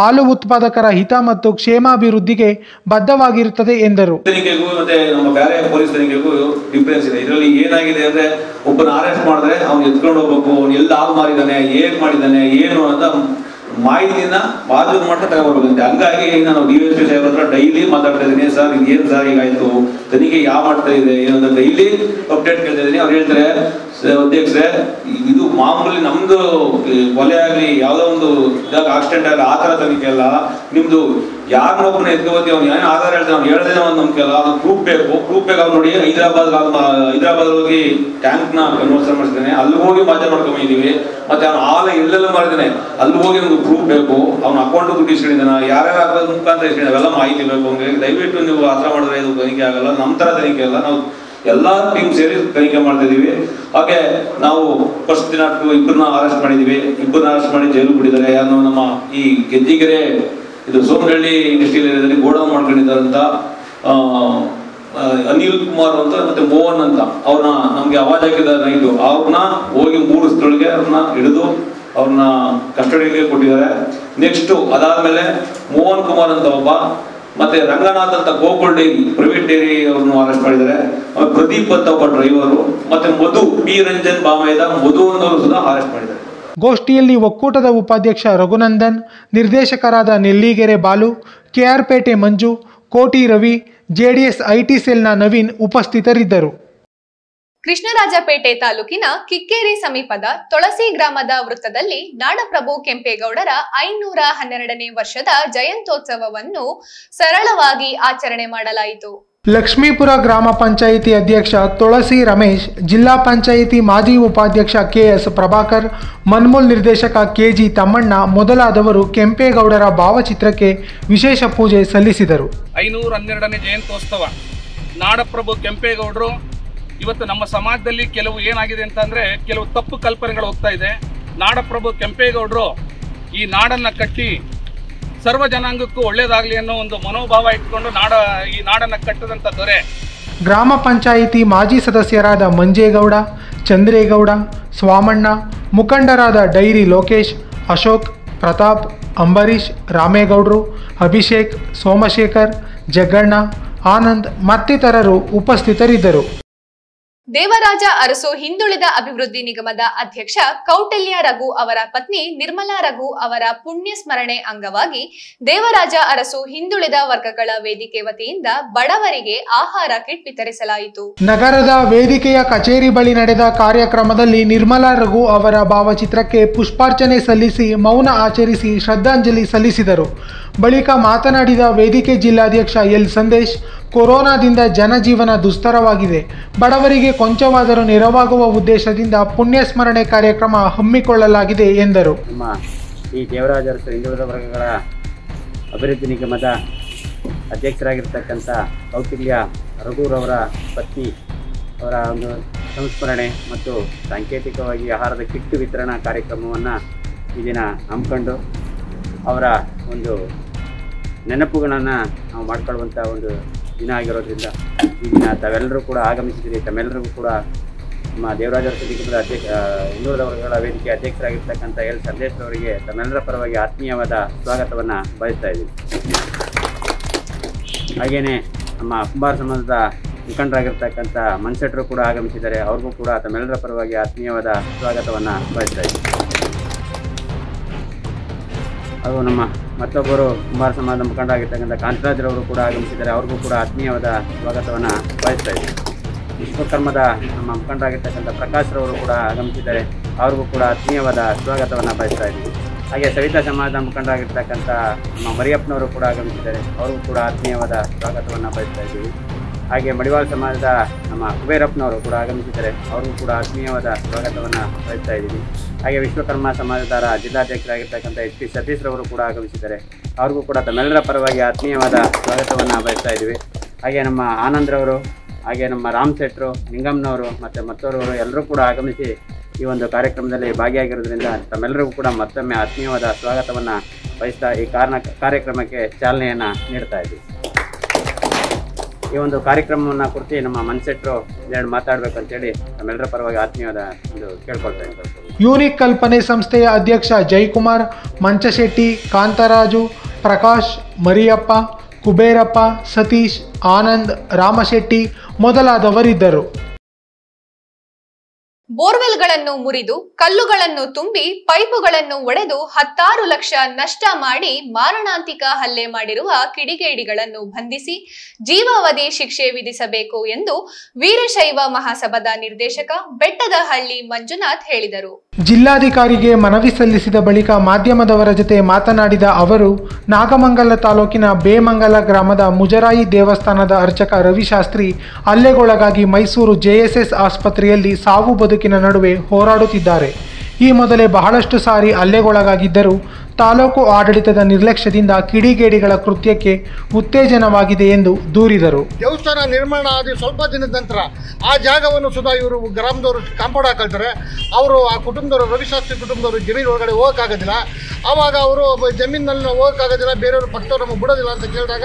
ಹಾಲು ಉತ್ಪಾದಕರ ಹಿತ ಮತ್ತು ಕ್ಷೇಮಾಭಿವೃದ್ಧಿಗೆ ಬದ್ಧವಾಗಿರುತ್ತದೆ ಎಂದರು. ತನಿಖೆಗೂ ಮತ್ತೆ ನಮ್ಮ ಬೇರೆ ಪೊಲೀಸ್ ತನಿಖೆಗೂ ಡಿಫರೆನ್ಸ್ ಇದೆ. ಇದರಲ್ಲಿ ಏನಾಗಿದೆ ಅಂದ್ರೆ, ಒಬ್ಬನ ಅರೆಸ್ಟ್ ಮಾಡಿದ್ರೆ ಅವ್ನು ಎತ್ಕೊಂಡು ಹೋಗ್ಬೇಕು, ಅವ್ನು ಎಲ್ಲಿ ಹಾಲು ಮಾರಿದ್ದಾನೆ ಏನ್ ಮಾಡಿದ್ದಾನೆ ಏನು ಅಂತ ಮಾಹಿತಿನ ಬಾಜು ಮಾಡ್ತಾ ತಗೋಬರ್ಬೇಕಂತೆ. ಹಂಗಾಗಿ ನಾನು ಡಿ ಎಸ್ ಪಿ ಸಾಹೇಬ್ ಹತ್ರ ಡೈಲಿ ಮಾತಾಡ್ತಾ ಇದ್ದೀನಿ. ಸರ್ ಇದು ಏನು ಸರ್ ಹೀಗಾಯ್ತು? ತನಿಖೆ ಯಾವ ಮಾಡ್ತಾ ಇದೆ? ಏನಂತ ಡೈಲಿ ಅಪ್ಡೇಟ್ ಕೇಳ್ತಾ ಇದ್ದೀನಿ. ಅವ್ರು ಹೇಳ್ತಾರೆ "ಸ- ಅಧ್ಯಕ್ಷರೇ ಇದು ಮಾಮೂಲಿ ನಮ್ದು ಕೊಲೆ ಆಗಲಿ, ಯಾವುದೋ ಒಂದು ಇದಾಗ ಆಕ್ಸಿಡೆಂಟ್ ಆಗಲಿ, ಆ ತರ ತನಿಖೆ ಅಲ್ಲ. ನಿಮ್ದು ಯಾರನ್ನೊಬ್ಬನ ಎತ್ಕೋತಿ ಅವ್ನು ಏನು ಆಧಾರ ಹೇಳ್ತಾನೆ, ಅವ್ನು ಹೇಳ್ದೇನೆ ಒಂದು ನಂಬಿಕೆ ಅಲ್ಲ. ಅದು ಪ್ರೂಫ್ ಬೇಕು. ಪ್ರೂಫ್ ಬೇಕು ಅವ್ನು ನೋಡಿ, ಹೈದರಾಬಾದ್ ಹೈದರಾಬಾದ್ ಹೋಗಿ ಟ್ಯಾಂಕ್ನ ಕನ್ವರ್ಸನ್ ಮಾಡಿಸಿದ್ದಾನೆ. ಅಲ್ಲಿ ಹೋಗಿ ಮಾಜಾ ಮಾಡ್ಕೊಂಡಿದ್ದೀವಿ ಮತ್ತೆ ಅವ್ನು ಆಲ ಎಲ್ಲೆಲ್ಲ ಮಾಡಿದ್ದಾನೆ ಅಲ್ಲಿ ಹೋಗಿ ಒಂದು ಪ್ರೂಫ್ ಬೇಕು. ಅವ್ನ ಅಕೌಂಟ್ ದುಡ್ಡು ಇಸ್ಕೊಂಡಿದ್ದಾನ ಯಾರ್ಯಾರು ಹಾಕೋದ್ ಮುಖಾಂತರ ಇಸ್ಕೊಂಡು ಅವೆಲ್ಲ ಮಾಹಿತಿ ಬೇಕು ಅವ್ನಿಗೆ. ದಯವಿಟ್ಟು ನೀವು ಆ ಥರ ಮಾಡಿದ್ರೆ ಇದು ತನಿಖೆ ಆಗಲ್ಲ. ನಮ್ಮ ತರ ತನಿಖೆ ಅಲ್ಲ. ನಾವು ಎಲ್ಲಾ ಟೀಮ್ ಸೇರಿ ತನಿಖೆ ಮಾಡ್ತಾ ಇದೀವಿ ಹಾಗೆ ನಾವು ಫಸ್ಟ್ ದಿನ ಇಬ್ಬರನ್ನ ಅರೆಸ್ಟ್ ಮಾಡಿದೀವಿ ಇಬ್ಬರನ್ನ ಅರೆಸ್ಟ್ ಮಾಡಿ ಜೈಲು ಬಿಟ್ಟಿದ್ದಾರೆ. ಯಾರು ನಮ್ಮ ಈ ಗೆದ್ದಿಗೆರೆ ಇದು ಸೋಮನಹಳ್ಳಿ ಇಂಡಸ್ಟ್ರಿಯಲ್ ಏರಿಯಾದಲ್ಲಿ ಗೋಡೌನ್ ಮಾಡ್ಕೊಂಡಿದ್ದಾರಂತ ಅನಿಲ್ ಕುಮಾರ್ ಅಂತ ಮತ್ತೆ ಮೋಹನ್ ಅಂತ ಅವ್ರನ್ನ ನಮ್ಗೆ ಅವಾಜ್ ಹಾಕಿದ್ದಾರೆ ನೈಟು ಅವ್ರನ್ನ ಹೋಗಿ ಮೂರು ಸ್ಥಳಕ್ಕೆ ಅವ್ರನ್ನ ಹಿಡಿದು ಅವ್ರನ್ನ ಕಸ್ಟಡಿಗೆ ಕೊಟ್ಟಿದ್ದಾರೆ. ನೆಕ್ಸ್ಟ್ ಅದಾದ್ಮೇಲೆ ಮೋಹನ್ ಕುಮಾರ್ ಅಂತ ಒಬ್ಬ ಮತ್ತೆ ರಂಗನಾಥ್ ಅಂತ ಗೋಕುಲ್ ಪ್ರವೀಣ್ ಡೈರಿ ಅವ್ರನ್ನು ಅರೆಸ್ಟ್ ಮಾಡಿದ್ದಾರೆ. ಪ್ರದೀಪ್ ಅಂತ ಒಬ್ಬ ಡ್ರೈವರು ಮತ್ತೆ ಮಧು, ಪಿ ರಂಜನ್ ಬಾಮಯ್ಯದ ಮಧು ಅನ್ನೋರು ಸಹ ಅರೆಸ್ಟ್ ಮಾಡಿದ್ದಾರೆ. ಗೋಷ್ಠಿಯಲ್ಲಿ ಒಕ್ಕೂಟದ ಉಪಾಧ್ಯಕ್ಷ ರಘುನಂದನ್, ನಿರ್ದೇಶಕರಾದ ನೆಲ್ಲಿಗೆರೆ ಬಾಲು, ಕೆಆರ್ಪೇಟೆ ಮಂಜು, ಕೋಟಿ ರವಿ, ಜೆಡಿಎಸ್, ಐಟಿ ಸೆಲ್ನ ನವೀನ್ ಉಪಸ್ಥಿತರಿದ್ದರು. ಕೃಷ್ಣರಾಜಪೇಟೆ ತಾಲೂಕಿನ ಕಿಕ್ಕೇರಿ ಸಮೀಪದ ತೊಳಸಿ ಗ್ರಾಮದ ವೃತ್ತದಲ್ಲಿ ನಾಡಪ್ರಭು ಕೆಂಪೇಗೌಡರ ಐನೂರ ಹನ್ನೆರಡನೇ ವರ್ಷದ ಜಯಂತ್ಯೋತ್ಸವವನ್ನು ಸರಳವಾಗಿ ಆಚರಣೆ ಮಾಡಲಾಯಿತು. ಲಕ್ಷ್ಮೀಪುರ ಗ್ರಾಮ ಪಂಚಾಯಿತಿ ಅಧ್ಯಕ್ಷ ತುಳಸಿ ರಮೇಶ್ ಜಿಲ್ಲಾ ಪಂಚಾಯಿತಿ ಮಾಜಿ ಉಪಾಧ್ಯಕ್ಷ ಕೆಎಸ್ ಪ್ರಭಾಕರ್ ಮನ್ಮೂಲ್ ನಿರ್ದೇಶಕ ಕೆಜಿ ತಮ್ಮಣ್ಣ ಮೊದಲಾದವರು ಕೆಂಪೇಗೌಡರ ಭಾವಚಿತ್ರಕ್ಕೆ ವಿಶೇಷ ಪೂಜೆ ಸಲ್ಲಿಸಿದರು. ಐನೂರ ಹನ್ನೆರಡನೇ ಜಯಂತ್ಯೋತ್ಸವ. ನಾಡಪ್ರಭು ಕೆಂಪೇಗೌಡರು ಇವತ್ತು ನಮ್ಮ ಸಮಾಜದಲ್ಲಿ ಕೆಲವು ಏನಾಗಿದೆ ಅಂತಂದರೆ ಕೆಲವು ತಪ್ಪು ಕಲ್ಪನೆಗಳು ಹೋಗ್ತಾ ಇದೆ. ನಾಡಪ್ರಭು ಕೆಂಪೇಗೌಡರು ಈ ನಾಡನ್ನ ಕಟ್ಟಿ ಸರ್ವ ಜನಾಂಗಕ್ಕೂ ಒಳ್ಳೇದಾಗ್ಲಿ ಅನ್ನೋ ಒಂದು ಮನೋಭಾವ ಇಟ್ಕೊಂಡು ನಾಡ, ಈ ನಾಡನ್ನ ಕಟ್ಟದಂತ ದೊರೆ. ಗ್ರಾಮ ಪಂಚಾಯಿತಿ ಮಾಜಿ ಸದಸ್ಯರಾದ ಮಂಜೇಗೌಡ, ಚಂದ್ರೇಗೌಡ, ಸ್ವಾಮಣ್ಣ, ಮುಖಂಡರಾದ ಡೈರಿ ಲೋಕೇಶ್, ಅಶೋಕ್, ಪ್ರತಾಪ್ ಅಂಬರೀಶ್ ರಾಮೇಗೌಡರು, ಅಭಿಷೇಕ್, ಸೋಮಶೇಖರ್ ಜಗ್ಗಣ್ಣ ಆನಂದ್ ಮತ್ತಿತರರು ಉಪಸ್ಥಿತರಿದ್ದರು. ದೇವರಾಜ ಅರಸು ಹಿಂದುಳಿದ ಅಭಿವೃದ್ಧಿ ನಿಗಮದ ಅಧ್ಯಕ್ಷ ಕೌಟಲ್ಯ ರಘು ಅವರ ಪತ್ನಿ ನಿರ್ಮಲಾ ರಘು ಅವರ ಪುಣ್ಯ ಸ್ಮರಣೆ ಅಂಗವಾಗಿ ದೇವರಾಜ ಅರಸು ಹಿಂದುಳಿದ ವರ್ಗಗಳ ವೇದಿಕೆ ವತಿಯಿಂದ ಬಡವರಿಗೆ ಆಹಾರ ಕಿಟ್ ವಿತರಿಸಲಾಯಿತು. ನಗರದ ವೇದಿಕೆಯ ಕಚೇರಿ ಬಳಿ ನಡೆದ ಕಾರ್ಯಕ್ರಮದಲ್ಲಿ ನಿರ್ಮಲಾ ರಘು ಅವರ ಭಾವಚಿತ್ರಕ್ಕೆ ಪುಷ್ಪಾರ್ಚನೆ ಸಲ್ಲಿಸಿ ಮೌನ ಆಚರಿಸಿ ಶ್ರದ್ಧಾಂಜಲಿ ಸಲ್ಲಿಸಿದರು. ಬಳಿಕ ಮಾತನಾಡಿದ ವೇದಿಕೆ ಜಿಲ್ಲಾಧ್ಯಕ್ಷ ಎಲ್ ಸಂದೇಶ್, ಕೊರೋನಾದಿಂದ ಜನಜೀವನ ದುಸ್ತರವಾಗಿದೆ. ಬಡವರಿಗೆ ಕೊಂಚವಾದರೂ ನೆರವಾಗುವ ಉದ್ದೇಶದಿಂದ ಪುಣ್ಯ ಸ್ಮರಣೆ ಕಾರ್ಯಕ್ರಮ ಹಮ್ಮಿಕೊಳ್ಳಲಾಗಿದೆ ಎಂದರು. ಈ ದೇವರಾಜ ಹಿಂದುಳಿದ ವರ್ಗಗಳ ಅಭಿವೃದ್ಧಿ ನಿಗಮದ ಅಧ್ಯಕ್ಷರಾಗಿರ್ತಕ್ಕಂಥ ಕೌಟಿಲ್ಯ ರಘುರವರ ಪತ್ನಿ ಅವರ ಒಂದು ಸಂಸ್ಮರಣೆ ಮತ್ತು ಸಾಂಕೇತಿಕವಾಗಿ ಆಹಾರದ ಕಿಟ್ಟು ವಿತರಣಾ ಕಾರ್ಯಕ್ರಮವನ್ನು ಈ ದಿನ ಹಮ್ಮಿಕೊಂಡು ಅವರ ಒಂದು ನೆನಪುಗಳನ್ನು ನಾವು ಮಾಡ್ಕೊಳ್ಳುವಂಥ ಒಂದು ದಿನ ಆಗಿರೋದ್ರಿಂದ ಈ ದಿನ ತಾವೆಲ್ಲರೂ ಕೂಡ ಆಗಮಿಸಿದ್ದೀರಿ, ತಮ್ಮೆಲ್ಲರಿಗೂ ಕೂಡ ನಮ್ಮ ದೇವರಾಜರ ನಿಗಮದ ಅಧ್ಯಕ್ಷ ಹಿಂದುಳಿದ ವರ್ಗಗಳ ವೇದಿಕೆ ಅಧ್ಯಕ್ಷರಾಗಿರ್ತಕ್ಕಂಥ ಎಲ್ ಸಂದೇಶ್ ಅವರಿಗೆ ತಮ್ಮೆಲ್ಲರ ಪರವಾಗಿ ಆತ್ಮೀಯವಾದ ಸ್ವಾಗತವನ್ನು ಬಯಸ್ತಾ ಇದ್ದೀವಿ ಹಾಗೆಯೇ ನಮ್ಮ ಕುಂಬಾರ ಸಮಾಜದ ಮುಖಂಡರಾಗಿರ್ತಕ್ಕಂಥ ಮನ್ಸೆಟ್ರು ಕೂಡ ಆಗಮಿಸಿದ್ದಾರೆ, ಅವ್ರಿಗೂ ಕೂಡ ತಮ್ಮೆಲ್ಲರ ಪರವಾಗಿ ಆತ್ಮೀಯವಾದ ಸ್ವಾಗತವನ್ನು ಬಯಸ್ತಾ ಇದ್ದೀವಿ ಹಾಗೂ ನಮ್ಮ ಮತ್ತೊಬ್ಬರು ಕುಮಾರ ಸಮಾಜದ ಮುಖಂಡರಾಗಿರ್ತಕ್ಕಂಥ ಕಾಂತರಾಜ್ರವರು ಕೂಡ ಆಗಮಿಸಿದ್ದಾರೆ. ಅವ್ರಿಗೂ ಕೂಡ ಆತ್ಮೀಯವಾದ ಸ್ವಾಗತವನ್ನು ಬಯಸ್ತಾ ಇದ್ದೀವಿ ವಿಶ್ವಕರ್ಮದ ನಮ್ಮ ಮುಖಂಡರಾಗಿರ್ತಕ್ಕಂಥ ಪ್ರಕಾಶ್ರವರು ಕೂಡ ಆಗಮಿಸಿದ್ದಾರೆ. ಅವ್ರಿಗೂ ಕೂಡ ಆತ್ಮೀಯವಾದ ಸ್ವಾಗತವನ್ನು ಬಯಸ್ತಾ ಇದ್ದೀವಿ ಹಾಗೆ ಸವಿತಾ ಸಮಾಜದ ಮುಖಂಡರಾಗಿರ್ತಕ್ಕಂಥ ನಮ್ಮ ಮರಿಯಪ್ಪನವರು ಕೂಡ ಆಗಮಿಸಿದ್ದಾರೆ. ಅವ್ರಿಗೂ ಕೂಡ ಆತ್ಮೀಯವಾದ ಸ್ವಾಗತವನ್ನು ಬಯಸ್ತಾ ಇದ್ದೀವಿ ಹಾಗೆ ಮಡಿವಾಳ ಸಮಾಜದ ನಮ್ಮ ಕುಬೇರಪ್ಪನವರು ಕೂಡ ಆಗಮಿಸಿದ್ದಾರೆ. ಅವರು ಕೂಡ ಆತ್ಮೀಯವಾದ ಸ್ವಾಗತವನ್ನು ಬಯಸ್ತಾ ಇದ್ದೀವಿ. ಹಾಗೆ ವಿಶ್ವಕರ್ಮ ಸಮಾಜದ ಜಿಲ್ಲಾಧ್ಯಕ್ಷರಾಗಿರ್ತಕ್ಕಂಥ ಎಚ್ ಪಿ ಸತೀಶ್ರವರು ಕೂಡ ಆಗಮಿಸಿದ್ದಾರೆ. ಅವ್ರಿಗೂ ಕೂಡ ತಮ್ಮೆಲ್ಲರ ಪರವಾಗಿ ಆತ್ಮೀಯವಾದ ಸ್ವಾಗತವನ್ನು ಬಯಸ್ತಾ ಇದ್ದೀವಿ. ಹಾಗೆ ನಮ್ಮ ಆನಂದ್ರವರು ಹಾಗೆ ನಮ್ಮ ರಾಮ್ ಶೆಟ್ರು, ನಿಂಗಮ್ನವರು ಮತ್ತು ಮತ್ತೋರವರು ಎಲ್ಲರೂ ಕೂಡ ಆಗಮಿಸಿ ಈ ಒಂದು ಕಾರ್ಯಕ್ರಮದಲ್ಲಿ ಭಾಗಿಯಾಗಿರೋದ್ರಿಂದ ತಮ್ಮೆಲ್ಲರಿಗೂ ಕೂಡ ಮತ್ತೊಮ್ಮೆ ಆತ್ಮೀಯವಾದ ಸ್ವಾಗತವನ್ನು ಬಯಸ್ತಾ ಈ ಕಾರಣ ಕಾರ್ಯಕ್ರಮಕ್ಕೆ ಚಾಲನೆಯನ್ನು ನೀಡ್ತಾ ಇದ್ದೀವಿ. ಈ ಒಂದು ಕಾರ್ಯಕ್ರಮವನ್ನು ಕುರಿತು ನಮ್ಮ ಮನ್ಸೆಟ್ರು ಎರಡು ಮಾತಾಡಬೇಕಂತೇಳಿ ನಮ್ಮೆಲ್ಲರ ಪರವಾಗಿ ಆತ್ಮೀಯವಾದ ಒಂದು ಕೇಳ್ಕೊಳ್ತಾ ಯೂನಿಕ್ ಕಲ್ಪನೆ ಸಂಸ್ಥೆಯ ಅಧ್ಯಕ್ಷ ಜೈಕುಮಾರ್, ಮಂಚಶೆಟ್ಟಿ, ಕಾಂತರಾಜು, ಪ್ರಕಾಶ್, ಮರಿಯಪ್ಪ, ಕುಬೇರಪ್ಪ, ಸತೀಶ್, ಆನಂದ್, ರಾಮಶೆಟ್ಟಿ ಮೊದಲಾದವರಿದ್ದರು. ಬೋರ್ವೆಲ್ಗಳನ್ನು ಮುರಿದು ಕಲ್ಲುಗಳನ್ನು ತುಂಬಿ ಪೈಪುಗಳನ್ನು ಒಡೆದು ಹತ್ತಾರು ಲಕ್ಷ ನಷ್ಟ ಮಾಡಿ ಮಾರಣಾಂತಿಕ ಹಲ್ಲೆ ಮಾಡಿರುವ ಕಿಡಿಗೇಡಿಗಳನ್ನು ಬಂಧಿಸಿ ಜೀವಾವಧಿ ಶಿಕ್ಷೆ ವಿಧಿಸಬೇಕು ಎಂದು ವೀರಶೈವ ಮಹಾಸಭಾದ ನಿರ್ದೇಶಕ ಬೆಟ್ಟದಹಳ್ಳಿ ಮಂಜುನಾಥ್ ಹೇಳಿದರು. ಜಿಲ್ಲಾಧಿಕಾರಿಗೆ ಮನವಿ ಸಲ್ಲಿಸಿದ ಬಳಿಕ ಮಾಧ್ಯಮದವರ ಜೊತೆ ಮಾತನಾಡಿದ ಅವರು, ನಾಗಮಂಗಲ ತಾಲೂಕಿನ ಬೇಮಂಗಲ ಗ್ರಾಮದ ಮುಜರಾಯಿ ದೇವಸ್ಥಾನದ ಅರ್ಚಕ ರವಿಶಾಸ್ತ್ರಿ ಹಲ್ಲೆಗೊಳಗಾಗಿ ಮೈಸೂರು ಜೆಎಸ್ಎಸ್ ಆಸ್ಪತ್ರೆಯಲ್ಲಿ ಸಾವು ಬದುಕಿನ ನಡುವೆ ಹೋರಾಡುತ್ತಿದ್ದಾರೆ. ಈ ಮೊದಲೇ ಬಹಳಷ್ಟು ಸಾರಿ ಹಲ್ಲೆಗೊಳಗಾಗಿದ್ದರೂ ತಾಲೂಕು ಆಡಳಿತದ ನಿರ್ಲಕ್ಷ್ಯದಿಂದ ಕಿಡಿಗೇಡಿಗಳ ಕೃತ್ಯಕ್ಕೆ ಉತ್ತೇಜನವಾಗಿದೆ ಎಂದು ದೂರಿದರು. ದೇವಸ್ಥಾನ ನಿರ್ಮಾಣ ಆದ ಸ್ವಲ್ಪ ದಿನದ ನಂತರ ಆ ಜಾಗವನ್ನು ಸುಧಾ ಇವರು ಗ್ರಾಮದವರು ಕಾಂಪೌಂಡ್ ಹಾಕೊಳ್ತಾರೆ ಅವರು ಆ ಕುಟುಂಬದವರು, ರವಿಶಾಸ್ತ್ರಿ ಕುಟುಂಬದವರು ಜಮೀನು ಒಳಗಡೆ ಹೋಗೋಕ್ಕಾಗೋದಿಲ್ಲ. ಆವಾಗ ಅವರು ಜಮೀನಲ್ಲಿ ಹೋಗೋಕ್ಕಾಗೋದಿಲ್ಲ, ಬೇರೆಯವರು ಪಕ್ಕದವ್ರು ನಮಗೆ ಬಿಡೋದಿಲ್ಲ ಅಂತ ಕೇಳಿದಾಗ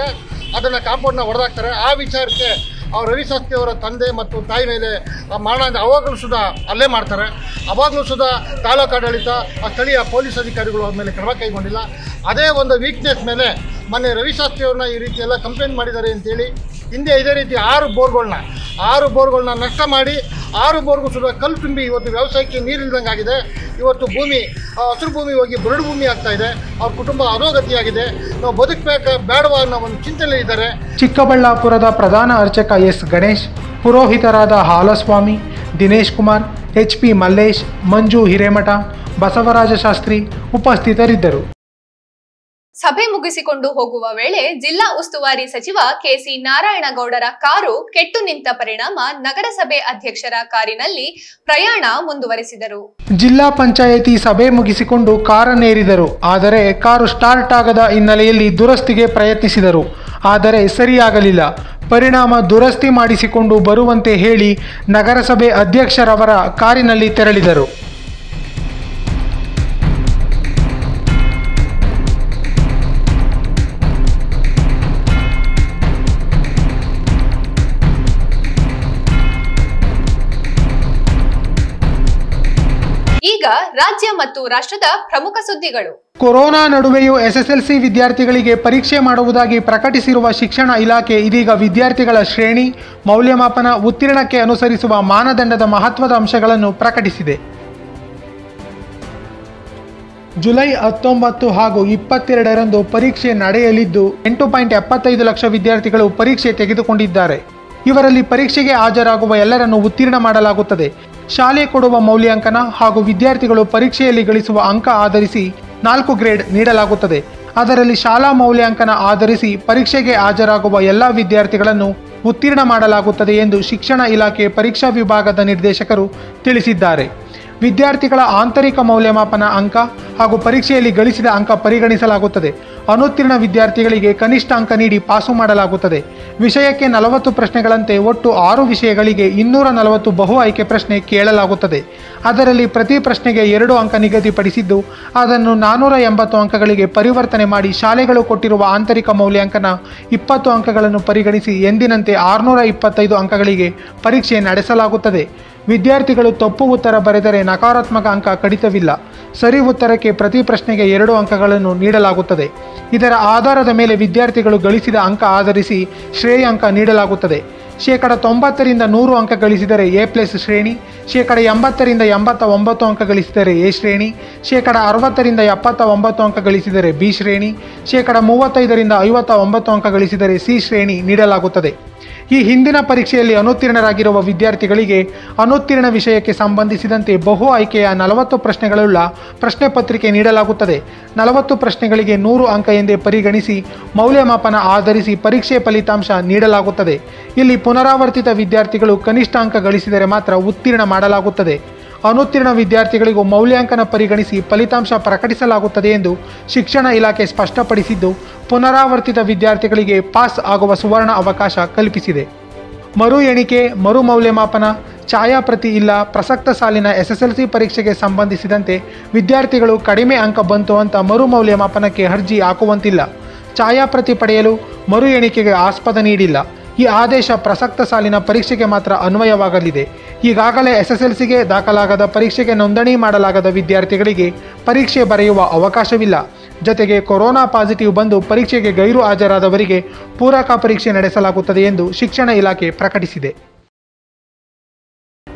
ಅದನ್ನು ಕಾಂಪೌಂಡ್ನ ಹೊಡೆದಾಕ್ತಾರೆ ಆ ವಿಚಾರಕ್ಕೆ ಅವ್ರ ರವಿಶಾಸ್ತ್ರಿ ಅವರ ತಂದೆ ಮತ್ತು ತಾಯಿ ಮೇಲೆ ಮರಣ ಅವಾಗಲೂ ಸುದ ಅಲ್ಲೇ ಮಾಡ್ತಾರೆ. ಅವಾಗಲೂ ಸುದ ತಾಲೂಕು ಆಡಳಿತ, ಆ ಸ್ಥಳೀಯ ಪೊಲೀಸ್ ಅಧಿಕಾರಿಗಳು ಅವ್ರ ಮೇಲೆ ಕ್ರಮ ಕೈಗೊಂಡಿಲ್ಲ. ಅದೇ ಒಂದು ವೀಕ್ನೆಸ್ ಮೇಲೆ ಮೊನ್ನೆ ರವಿಶಾಸ್ತ್ರಿ ಅವ್ರನ್ನ ಈ ರೀತಿ ಎಲ್ಲ ಕಂಪ್ಲೇಂಟ್ ಮಾಡಿದ್ದಾರೆ ಅಂತೇಳಿ ಹಿಂದೆ ಇದೇ ರೀತಿ ಆರು ಬೋರ್ಗಳನ್ನ ಆರು ಬೋರ್ಗಳನ್ನ ನಷ್ಟ ಮಾಡಿ, ಆರು ಬೋರ್ಗೂ ಸುಲಭ ಕಲ್ಲು ತುಂಬಿ ಇವತ್ತು ವ್ಯವಸಾಯಕ್ಕೆ ನೀರಿಲ್ದಂಗೆ ಆಗಿದೆ. ಇವತ್ತು ಭೂಮಿ ಹಸಿರು ಭೂಮಿ ಹೋಗಿ ಬರಡು ಭೂಮಿ ಆಗ್ತಾ ಇದೆ. ಅವ್ರ ಕುಟುಂಬ ಅನೋಗತಿಯಾಗಿದೆ ನಾವು ಬದುಕಬೇಕ ಬೇಡವ ಅನ್ನೋ ಒಂದು ಚಿಂತನೆ ಇದ್ದಾರೆ. ಚಿಕ್ಕಬಳ್ಳಾಪುರದ ಪ್ರಧಾನ ಅರ್ಚಕ ಎಸ್ ಗಣೇಶ್, ಪುರೋಹಿತರಾದ ಹಾಲಸ್ವಾಮಿ, ದಿನೇಶ್ ಕುಮಾರ್, ಎಚ್ ಪಿ ಮಲ್ಲೇಶ್, ಮಂಜು ಹಿರೇಮಠ, ಬಸವರಾಜ ಶಾಸ್ತ್ರಿ ಉಪಸ್ಥಿತರಿದ್ದರು. ಸಭೆ ಮುಗಿಸಿಕೊಂಡು ಹೋಗುವ ವೇಳೆ ಜಿಲ್ಲಾ ಉಸ್ತುವಾರಿ ಸಚಿವ ಕೆಸಿ ನಾರಾಯಣಗೌಡರ ಕಾರು ಕೆಟ್ಟು ನಿಂತ ಪರಿಣಾಮ ನಗರಸಭೆ ಅಧ್ಯಕ್ಷರ ಕಾರಿನಲ್ಲಿ ಪ್ರಯಾಣ ಮುಂದುವರೆಸಿದರು. ಜಿಲ್ಲಾ ಪಂಚಾಯಿತಿ ಸಭೆ ಮುಗಿಸಿಕೊಂಡು ಕಾರನ್ನೇರಿದರು ಆದರೆ ಕಾರು ಸ್ಟಾರ್ಟ್ ಆಗದ ಹಿನ್ನೆಲೆಯಲ್ಲಿ ದುರಸ್ತಿಗೆ ಪ್ರಯತ್ನಿಸಿದರು. ಆದರೆ ಸರಿಯಾಗಲಿಲ್ಲ. ಪರಿಣಾಮ ದುರಸ್ತಿ ಮಾಡಿಸಿಕೊಂಡು ಬರುವಂತೆ ಹೇಳಿ ನಗರಸಭೆ ಅಧ್ಯಕ್ಷರವರ ಕಾರಿನಲ್ಲಿ ತೆರಳಿದರು. ರಾಜ್ಯ ಮತ್ತು ರಾಷ್ಟ್ರದ ಪ್ರಮುಖ ಸುದ್ದಿಗಳು. ಕೊರೋನಾ ನಡುವೆಯೂ ಎಸ್ಎಸ್ಎಲ್ಸಿ ವಿದ್ಯಾರ್ಥಿಗಳಿಗೆ ಪರೀಕ್ಷೆ ಮಾಡುವುದಾಗಿ ಪ್ರಕಟಿಸಿರುವ ಶಿಕ್ಷಣ ಇಲಾಖೆ ಇದೀಗ ವಿದ್ಯಾರ್ಥಿಗಳ ಶ್ರೇಣಿ, ಮೌಲ್ಯಮಾಪನ, ಉತ್ತೀರ್ಣಕ್ಕೆ ಅನುಸರಿಸುವ ಮಾನದಂಡದ ಮಹತ್ವದ ಅಂಶಗಳನ್ನು ಪ್ರಕಟಿಸಿದೆ. ಜುಲೈ ಹತ್ತೊಂಬತ್ತು ಹಾಗೂ ಇಪ್ಪತ್ತೆರಡರಂದು ಪರೀಕ್ಷೆ ನಡೆಯಲಿದ್ದು, ಎಂಟು ಪಾಯಿಂಟ್ ಎಪ್ಪತ್ತೈದು ಲಕ್ಷ ವಿದ್ಯಾರ್ಥಿಗಳು ಪರೀಕ್ಷೆ ತೆಗೆದುಕೊಂಡಿದ್ದಾರೆ. ಇವರಲ್ಲಿ ಪರೀಕ್ಷೆಗೆ ಹಾಜರಾಗುವ ಎಲ್ಲರನ್ನು ಉತ್ತೀರ್ಣ ಮಾಡಲಾಗುತ್ತದೆ. ಶಾಲೆ ಕೊಡುವ ಮೌಲ್ಯಾಂಕನ ಹಾಗೂ ವಿದ್ಯಾರ್ಥಿಗಳು ಪರೀಕ್ಷೆಯಲ್ಲಿ ಗಳಿಸುವ ಅಂಕ ಆಧರಿಸಿ ನಾಲ್ಕು ಗ್ರೇಡ್ ನೀಡಲಾಗುತ್ತದೆ. ಅದರಲ್ಲಿ ಶಾಲಾ ಮೌಲ್ಯಾಂಕನ ಆಧರಿಸಿ ಪರೀಕ್ಷೆಗೆ ಹಾಜರಾಗುವ ಎಲ್ಲ ವಿದ್ಯಾರ್ಥಿಗಳನ್ನು ಉತ್ತೀರ್ಣ ಮಾಡಲಾಗುತ್ತದೆ ಎಂದು ಶಿಕ್ಷಣ ಇಲಾಖೆ ಪರೀಕ್ಷಾ ವಿಭಾಗದ ನಿರ್ದೇಶಕರು ತಿಳಿಸಿದ್ದಾರೆ. ವಿದ್ಯಾರ್ಥಿಗಳ ಆಂತರಿಕ ಮೌಲ್ಯಮಾಪನ ಅಂಕ ಹಾಗೂ ಪರೀಕ್ಷೆಯಲ್ಲಿ ಗಳಿಸಿದ ಅಂಕ ಪರಿಗಣಿಸಲಾಗುತ್ತದೆ. ಅನುತ್ತೀರ್ಣ ವಿದ್ಯಾರ್ಥಿಗಳಿಗೆ ಕನಿಷ್ಠ ಅಂಕ ನೀಡಿ ಪಾಸು ಮಾಡಲಾಗುತ್ತದೆ. ವಿಷಯಕ್ಕೆ ನಲವತ್ತು ಪ್ರಶ್ನೆಗಳಂತೆ ಒಟ್ಟು ಆರು ವಿಷಯಗಳಿಗೆ ಇನ್ನೂರ ನಲವತ್ತು ಬಹು ಆಯ್ಕೆ ಪ್ರಶ್ನೆ ಕೇಳಲಾಗುತ್ತದೆ. ಅದರಲ್ಲಿ ಪ್ರತಿ ಪ್ರಶ್ನೆಗೆ ಎರಡು ಅಂಕ ನಿಗದಿಪಡಿಸಿದ್ದು, ಅದನ್ನು ನಾನ್ನೂರ ಎಂಬತ್ತು ಅಂಕಗಳಿಗೆ ಪರಿವರ್ತನೆ ಮಾಡಿ ಶಾಲೆಗಳು ಕೊಟ್ಟಿರುವ ಆಂತರಿಕ ಮೌಲ್ಯಾಂಕನ ಇಪ್ಪತ್ತು ಅಂಕಗಳನ್ನು ಪರಿಗಣಿಸಿ ಎಂದಿನಂತೆ ಆರುನೂರ ಇಪ್ಪತ್ತೈದು ಅಂಕಗಳಿಗೆ ಪರೀಕ್ಷೆ ನಡೆಸಲಾಗುತ್ತದೆ. ವಿದ್ಯಾರ್ಥಿಗಳು ತಪ್ಪು ಉತ್ತರ ಬರೆದರೆ ನಕಾರಾತ್ಮಕ ಅಂಕ ಕಡಿತವಿಲ್ಲ. ಸರಿ ಉತ್ತರಕ್ಕೆ ಪ್ರತಿ ಪ್ರಶ್ನೆಗೆ ಎರಡು ಅಂಕಗಳನ್ನು ನೀಡಲಾಗುತ್ತದೆ. ಇದರ ಆಧಾರದ ಮೇಲೆ ವಿದ್ಯಾರ್ಥಿಗಳು ಗಳಿಸಿದ ಅಂಕ ಆಧರಿಸಿ ಶ್ರೇಯಾಂಕ ನೀಡಲಾಗುತ್ತದೆ. ಶೇಕಡ ತೊಂಬತ್ತರಿಂದ ನೂರು ಅಂಕ ಗಳಿಸಿದರೆ ಎ ಪ್ಲಸ್ ಶ್ರೇಣಿ, ಶೇಕಡ ಎಂಬತ್ತರಿಂದ ಎಂಬತ್ತ ಒಂಬತ್ತು ಅಂಕ ಗಳಿಸಿದರೆ ಎ ಶ್ರೇಣಿ, ಶೇಕಡ ಅರವತ್ತರಿಂದ ಎಪ್ಪತ್ತ ಒಂಬತ್ತು ಅಂಕ ಗಳಿಸಿದರೆ ಬಿ ಶ್ರೇಣಿ, ಶೇಕಡ ಮೂವತ್ತೈದರಿಂದ ಐವತ್ತ ಒಂಬತ್ತು ಅಂಕ ಗಳಿಸಿದರೆ ಸಿ ಶ್ರೇಣಿ ನೀಡಲಾಗುತ್ತದೆ. ಈ ಹಿಂದಿನ ಪರೀಕ್ಷೆಯಲ್ಲಿ ಅನುತ್ತೀರ್ಣರಾಗಿರುವ ವಿದ್ಯಾರ್ಥಿಗಳಿಗೆ ಅನುತ್ತೀರ್ಣ ವಿಷಯಕ್ಕೆ ಸಂಬಂಧಿಸಿದಂತೆ ಬಹು ಆಯ್ಕೆಯ ನಲವತ್ತು ಪ್ರಶ್ನೆಗಳುಳ್ಳ ಪ್ರಶ್ನೆ ಪತ್ರಿಕೆ ನೀಡಲಾಗುತ್ತದೆ. ನಲವತ್ತು ಪ್ರಶ್ನೆಗಳಿಗೆ ನೂರು ಅಂಕ ಎಂದೇ ಪರಿಗಣಿಸಿ ಮೌಲ್ಯಮಾಪನ ಆಧರಿಸಿ ಪರೀಕ್ಷೆ ಫಲಿತಾಂಶ ನೀಡಲಾಗುತ್ತದೆ. ಇಲ್ಲಿ ಪುನರಾವರ್ತಿತ ವಿದ್ಯಾರ್ಥಿಗಳು ಕನಿಷ್ಠ ಅಂಕ ಗಳಿಸಿದರೆ ಮಾತ್ರ ಉತ್ತೀರ್ಣ ಮಾಡಲಾಗುತ್ತದೆ. ಅನುತ್ತೀರ್ಣ ವಿದ್ಯಾರ್ಥಿಗಳಿಗೂ ಮೌಲ್ಯಾಂಕನ ಪರಿಗಣಿಸಿ ಫಲಿತಾಂಶ ಪ್ರಕಟಿಸಲಾಗುತ್ತದೆ ಎಂದು ಶಿಕ್ಷಣ ಇಲಾಖೆ ಸ್ಪಷ್ಟಪಡಿಸಿದ್ದು, ಪುನರಾವರ್ತಿತ ವಿದ್ಯಾರ್ಥಿಗಳಿಗೆ ಪಾಸ್ ಆಗುವ ಸುವರ್ಣ ಅವಕಾಶ ಕಲ್ಪಿಸಿದೆ. ಮರು ಎಣಿಕೆ, ಮರು ಮೌಲ್ಯಮಾಪನ, ಛಾಯಾಪ್ರತಿ ಇಲ್ಲ ಪ್ರಸಕ್ತ ಸಾಲಿನ ಎಸ್ಎಸ್ಎಲ್ಸಿ ಪರೀಕ್ಷೆಗೆ ಸಂಬಂಧಿಸಿದಂತೆ ವಿದ್ಯಾರ್ಥಿಗಳು ಕಡಿಮೆ ಅಂಕ ಬಂತು ಅಂತ ಮರು ಮೌಲ್ಯಮಾಪನಕ್ಕೆ ಅರ್ಜಿ ಹಾಕುವಂತಿಲ್ಲ. ಛಾಯಾಪ್ರತಿ ಪಡೆಯಲು ಮರು ಎಣಿಕೆಗೆ ಆಸ್ಪದ ನೀಡಿಲ್ಲ. ಈ ಆದೇಶ ಪ್ರಸಕ್ತ ಸಾಲಿನ ಪರೀಕ್ಷೆಗೆ ಮಾತ್ರ ಅನ್ವಯವಾಗಲಿದೆ. ಈಗಾಗಲೇ ಎಸ್ಎಸ್ಎಲ್ಸಿಗೆ ದಾಖಲಾಗದ ಪರೀಕ್ಷೆಗೆ ನೋಂದಣಿ ಮಾಡಲಾಗದ ವಿದ್ಯಾರ್ಥಿಗಳಿಗೆ ಪರೀಕ್ಷೆ ಬರೆಯುವ ಅವಕಾಶವಿಲ್ಲ. ಜೊತೆಗೆ ಕೊರೋನಾ ಪಾಸಿಟಿವ್ ಬಂದು ಪರೀಕ್ಷೆಗೆ ಗೈರು ಹಾಜರಾದವರಿಗೆ ಪೂರಕ ಪರೀಕ್ಷೆ ನಡೆಸಲಾಗುತ್ತದೆ ಎಂದು ಶಿಕ್ಷಣ ಇಲಾಖೆ ಪ್ರಕಟಿಸಿದೆ.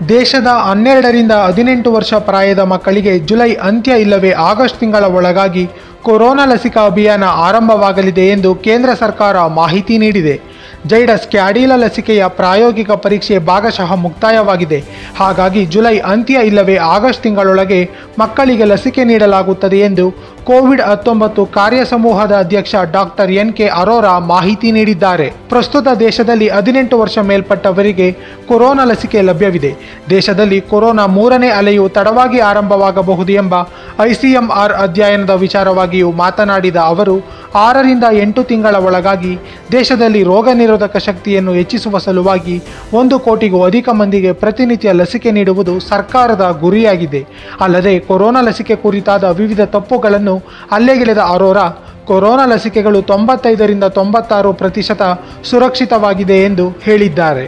ದೇಶದ ಹನ್ನೆರಡರಿಂದ ಹದಿನೆಂಟು ವರ್ಷ ಪ್ರಾಯದ ಮಕ್ಕಳಿಗೆ ಜುಲೈ ಅಂತ್ಯ ಇಲ್ಲವೇ ಆಗಸ್ಟ್ ತಿಂಗಳ ಒಳಗಾಗಿ ಕೊರೋನಾ ಲಸಿಕಾ ಅಭಿಯಾನ ಆರಂಭವಾಗಲಿದೆ ಎಂದು ಕೇಂದ್ರ ಸರ್ಕಾರ ಮಾಹಿತಿ ನೀಡಿದೆ. ಜೈಡಸ್ ಕ್ಯಾಡಿಲ ಲಸಿಕೆಯ ಪ್ರಾಯೋಗಿಕ ಪರೀಕ್ಷೆ ಭಾಗಶಃ ಮುಕ್ತಾಯವಾಗಿದೆ. ಹಾಗಾಗಿ ಜುಲೈ ಅಂತ್ಯ ಇಲ್ಲವೇ ಆಗಸ್ಟ್ ತಿಂಗಳೊಳಗೆ ಮಕ್ಕಳಿಗೆ ಲಸಿಕೆ ನೀಡಲಾಗುತ್ತದೆ ಎಂದು ಕೋವಿಡ್ ಹತ್ತೊಂಬತ್ತು ಕಾರ್ಯ ಸಮೂಹದ ಅಧ್ಯಕ್ಷ ಡಾಕ್ಟರ್ ಎನ್ ಕೆ ಅರೋರಾ ಮಾಹಿತಿ ನೀಡಿದ್ದಾರೆ. ಪ್ರಸ್ತುತ ದೇಶದಲ್ಲಿ ಹದಿನೆಂಟು ವರ್ಷ ಮೇಲ್ಪಟ್ಟವರಿಗೆ ಕೊರೋನಾ ಲಸಿಕೆ ಲಭ್ಯವಿದೆ. ದೇಶದಲ್ಲಿ ಕೊರೋನಾ ಮೂರನೇ ಅಲೆಯು ತಡವಾಗಿ ಆರಂಭವಾಗಬಹುದು ಎಂಬ ಐಸಿಎಂಆರ್ ಅಧ್ಯಯನದ ವಿಚಾರವಾಗಿಯೂ ಮಾತನಾಡಿದ ಅವರು, ಆರರಿಂದ ಎಂಟು ತಿಂಗಳ ಒಳಗಾಗಿ ದೇಶದಲ್ಲಿ ರೋಗ ನಿರೋಧಕ ಶಕ್ತಿಯನ್ನು ಹೆಚ್ಚಿಸುವ ಸಲುವಾಗಿ ಒಂದು ಕೋಟಿಗೂ ಅಧಿಕ ಮಂದಿಗೆ ಪ್ರತಿನಿತ್ಯ ಲಸಿಕೆ ನೀಡುವುದು ಸರ್ಕಾರದ ಗುರಿಯಾಗಿದೆ. ಅಲ್ಲದೆ ಕೊರೋನಾ ಲಸಿಕೆ ಕುರಿತಾದ ವಿವಿಧ ತಪ್ಪುಗಳನ್ನು ಹಲ್ಲೆಗೆಳೆದ ಅರೋರಾ ಕೊರೋನಾ ಲಸಿಕೆಗಳು ತೊಂಬತ್ತೈದರಿಂದ ತೊಂಬತ್ತಾರು ಪ್ರತಿಶತ ಸುರಕ್ಷಿತವಾಗಿದೆ ಎಂದು ಹೇಳಿದ್ದಾರೆ.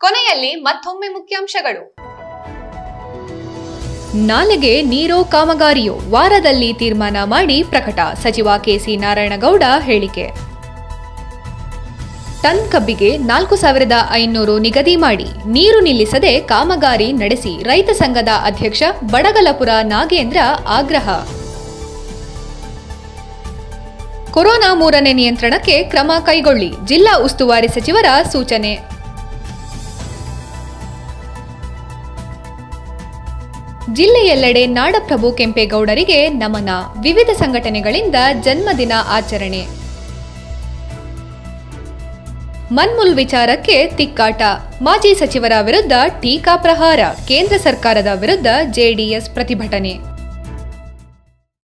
ಕೊನೆಯಲ್ಲಿ ಮತ್ತೊಮ್ಮೆ ಮುಖ್ಯಾಂಶಗಳು. ನಾಲೆಗೆ ನೀರೋ ಕಾಮಗಾರಿಯೋ ವಾರದಲ್ಲಿ ತೀರ್ಮಾನ ಮಾಡಿ ಪ್ರಕಟ, ಸಚಿವ ಕೆಸಿ ನಾರಾಯಣಗೌಡ ಹೇಳಿಕೆ. ಟನ್ ಕಬ್ಬಿಗೆ ನಾಲ್ಕು ಸಾವಿರದ ಐನೂರು ನಿಗದಿ ಮಾಡಿ, ನೀರು ನಿಲ್ಲಿಸದೆ ಕಾಮಗಾರಿ ನಡೆಸಿ ರೈತ ಸಂಘದ ಅಧ್ಯಕ್ಷ ಬಡಗಲಪುರ ನಾಗೇಂದ್ರ ಆಗ್ರಹ. ಕೊರೋನಾ ಮೂರನೇ ನಿಯಂತ್ರಣಕ್ಕೆ ಕ್ರಮ ಕೈಗೊಳ್ಳಿ. ಜಿಲ್ಲಾ ಉಸ್ತುವಾರಿ ಸಚಿವರ ಸೂಚನೆ. ಜಿಲ್ಲೆಯೆಲ್ಲೆಡೆ ನಾಡಪ್ರಭು ಕೆಂಪೇಗೌಡರಿಗೆ ನಮನ. ವಿವಿಧ ಸಂಘಟನೆಗಳಿಂದ ಜನ್ಮದಿನ ಆಚರಣೆ. ಮನ್ಮುಲ್ ವಿಚಾರಕ್ಕೆ ತಿಕ್ಕಾಟ. ಮಾಜಿ ಸಚಿವರ ವಿರುದ್ಧ ಟೀಕಾ ಪ್ರಹಾರ. ಕೇಂದ್ರ ಸರ್ಕಾರದ ವಿರುದ್ಧ ಜೆಡಿಎಸ್ ಪ್ರತಿಭಟನೆ.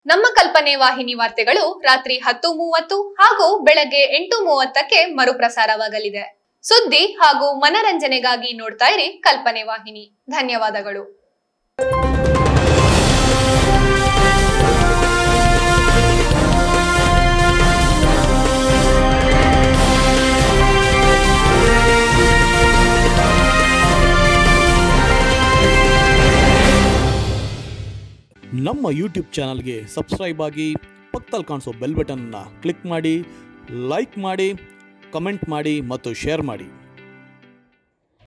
ನಮ್ಮ ಕಲ್ಪನೆ ವಾಹಿನಿ ವಾರ್ತೆಗಳು ರಾತ್ರಿ ಹತ್ತು ಮೂವತ್ತು ಹಾಗೂ ಬೆಳಗ್ಗೆ ಎಂಟು ಮೂವತ್ತಕ್ಕೆ ಮರುಪ್ರಸಾರವಾಗಲಿದೆ. ಸುದ್ದಿ ಹಾಗೂ ಮನರಂಜನೆಗಾಗಿ ನೋಡ್ತಾ ಇರಿ ಕಲ್ಪನೆ ವಾಹಿನಿ. ಧನ್ಯವಾದಗಳು. ನಮ್ಮ ಯೂಟ್ಯೂಬ್ ಚಾನಲ್ಗೆ ಸಬ್ಸ್ಕ್ರೈಬ್ ಆಗಿ ಪಕ್ಕದಲ್ಲಿ ಕಾಣಿಸೋ ಬೆಲ್ ಬಟನ್ನ ಕ್ಲಿಕ್ ಮಾಡಿ ಲೈಕ್ ಮಾಡಿ ಕಮೆಂಟ್ ಮಾಡಿ ಮತ್ತು ಶೇರ್ ಮಾಡಿ.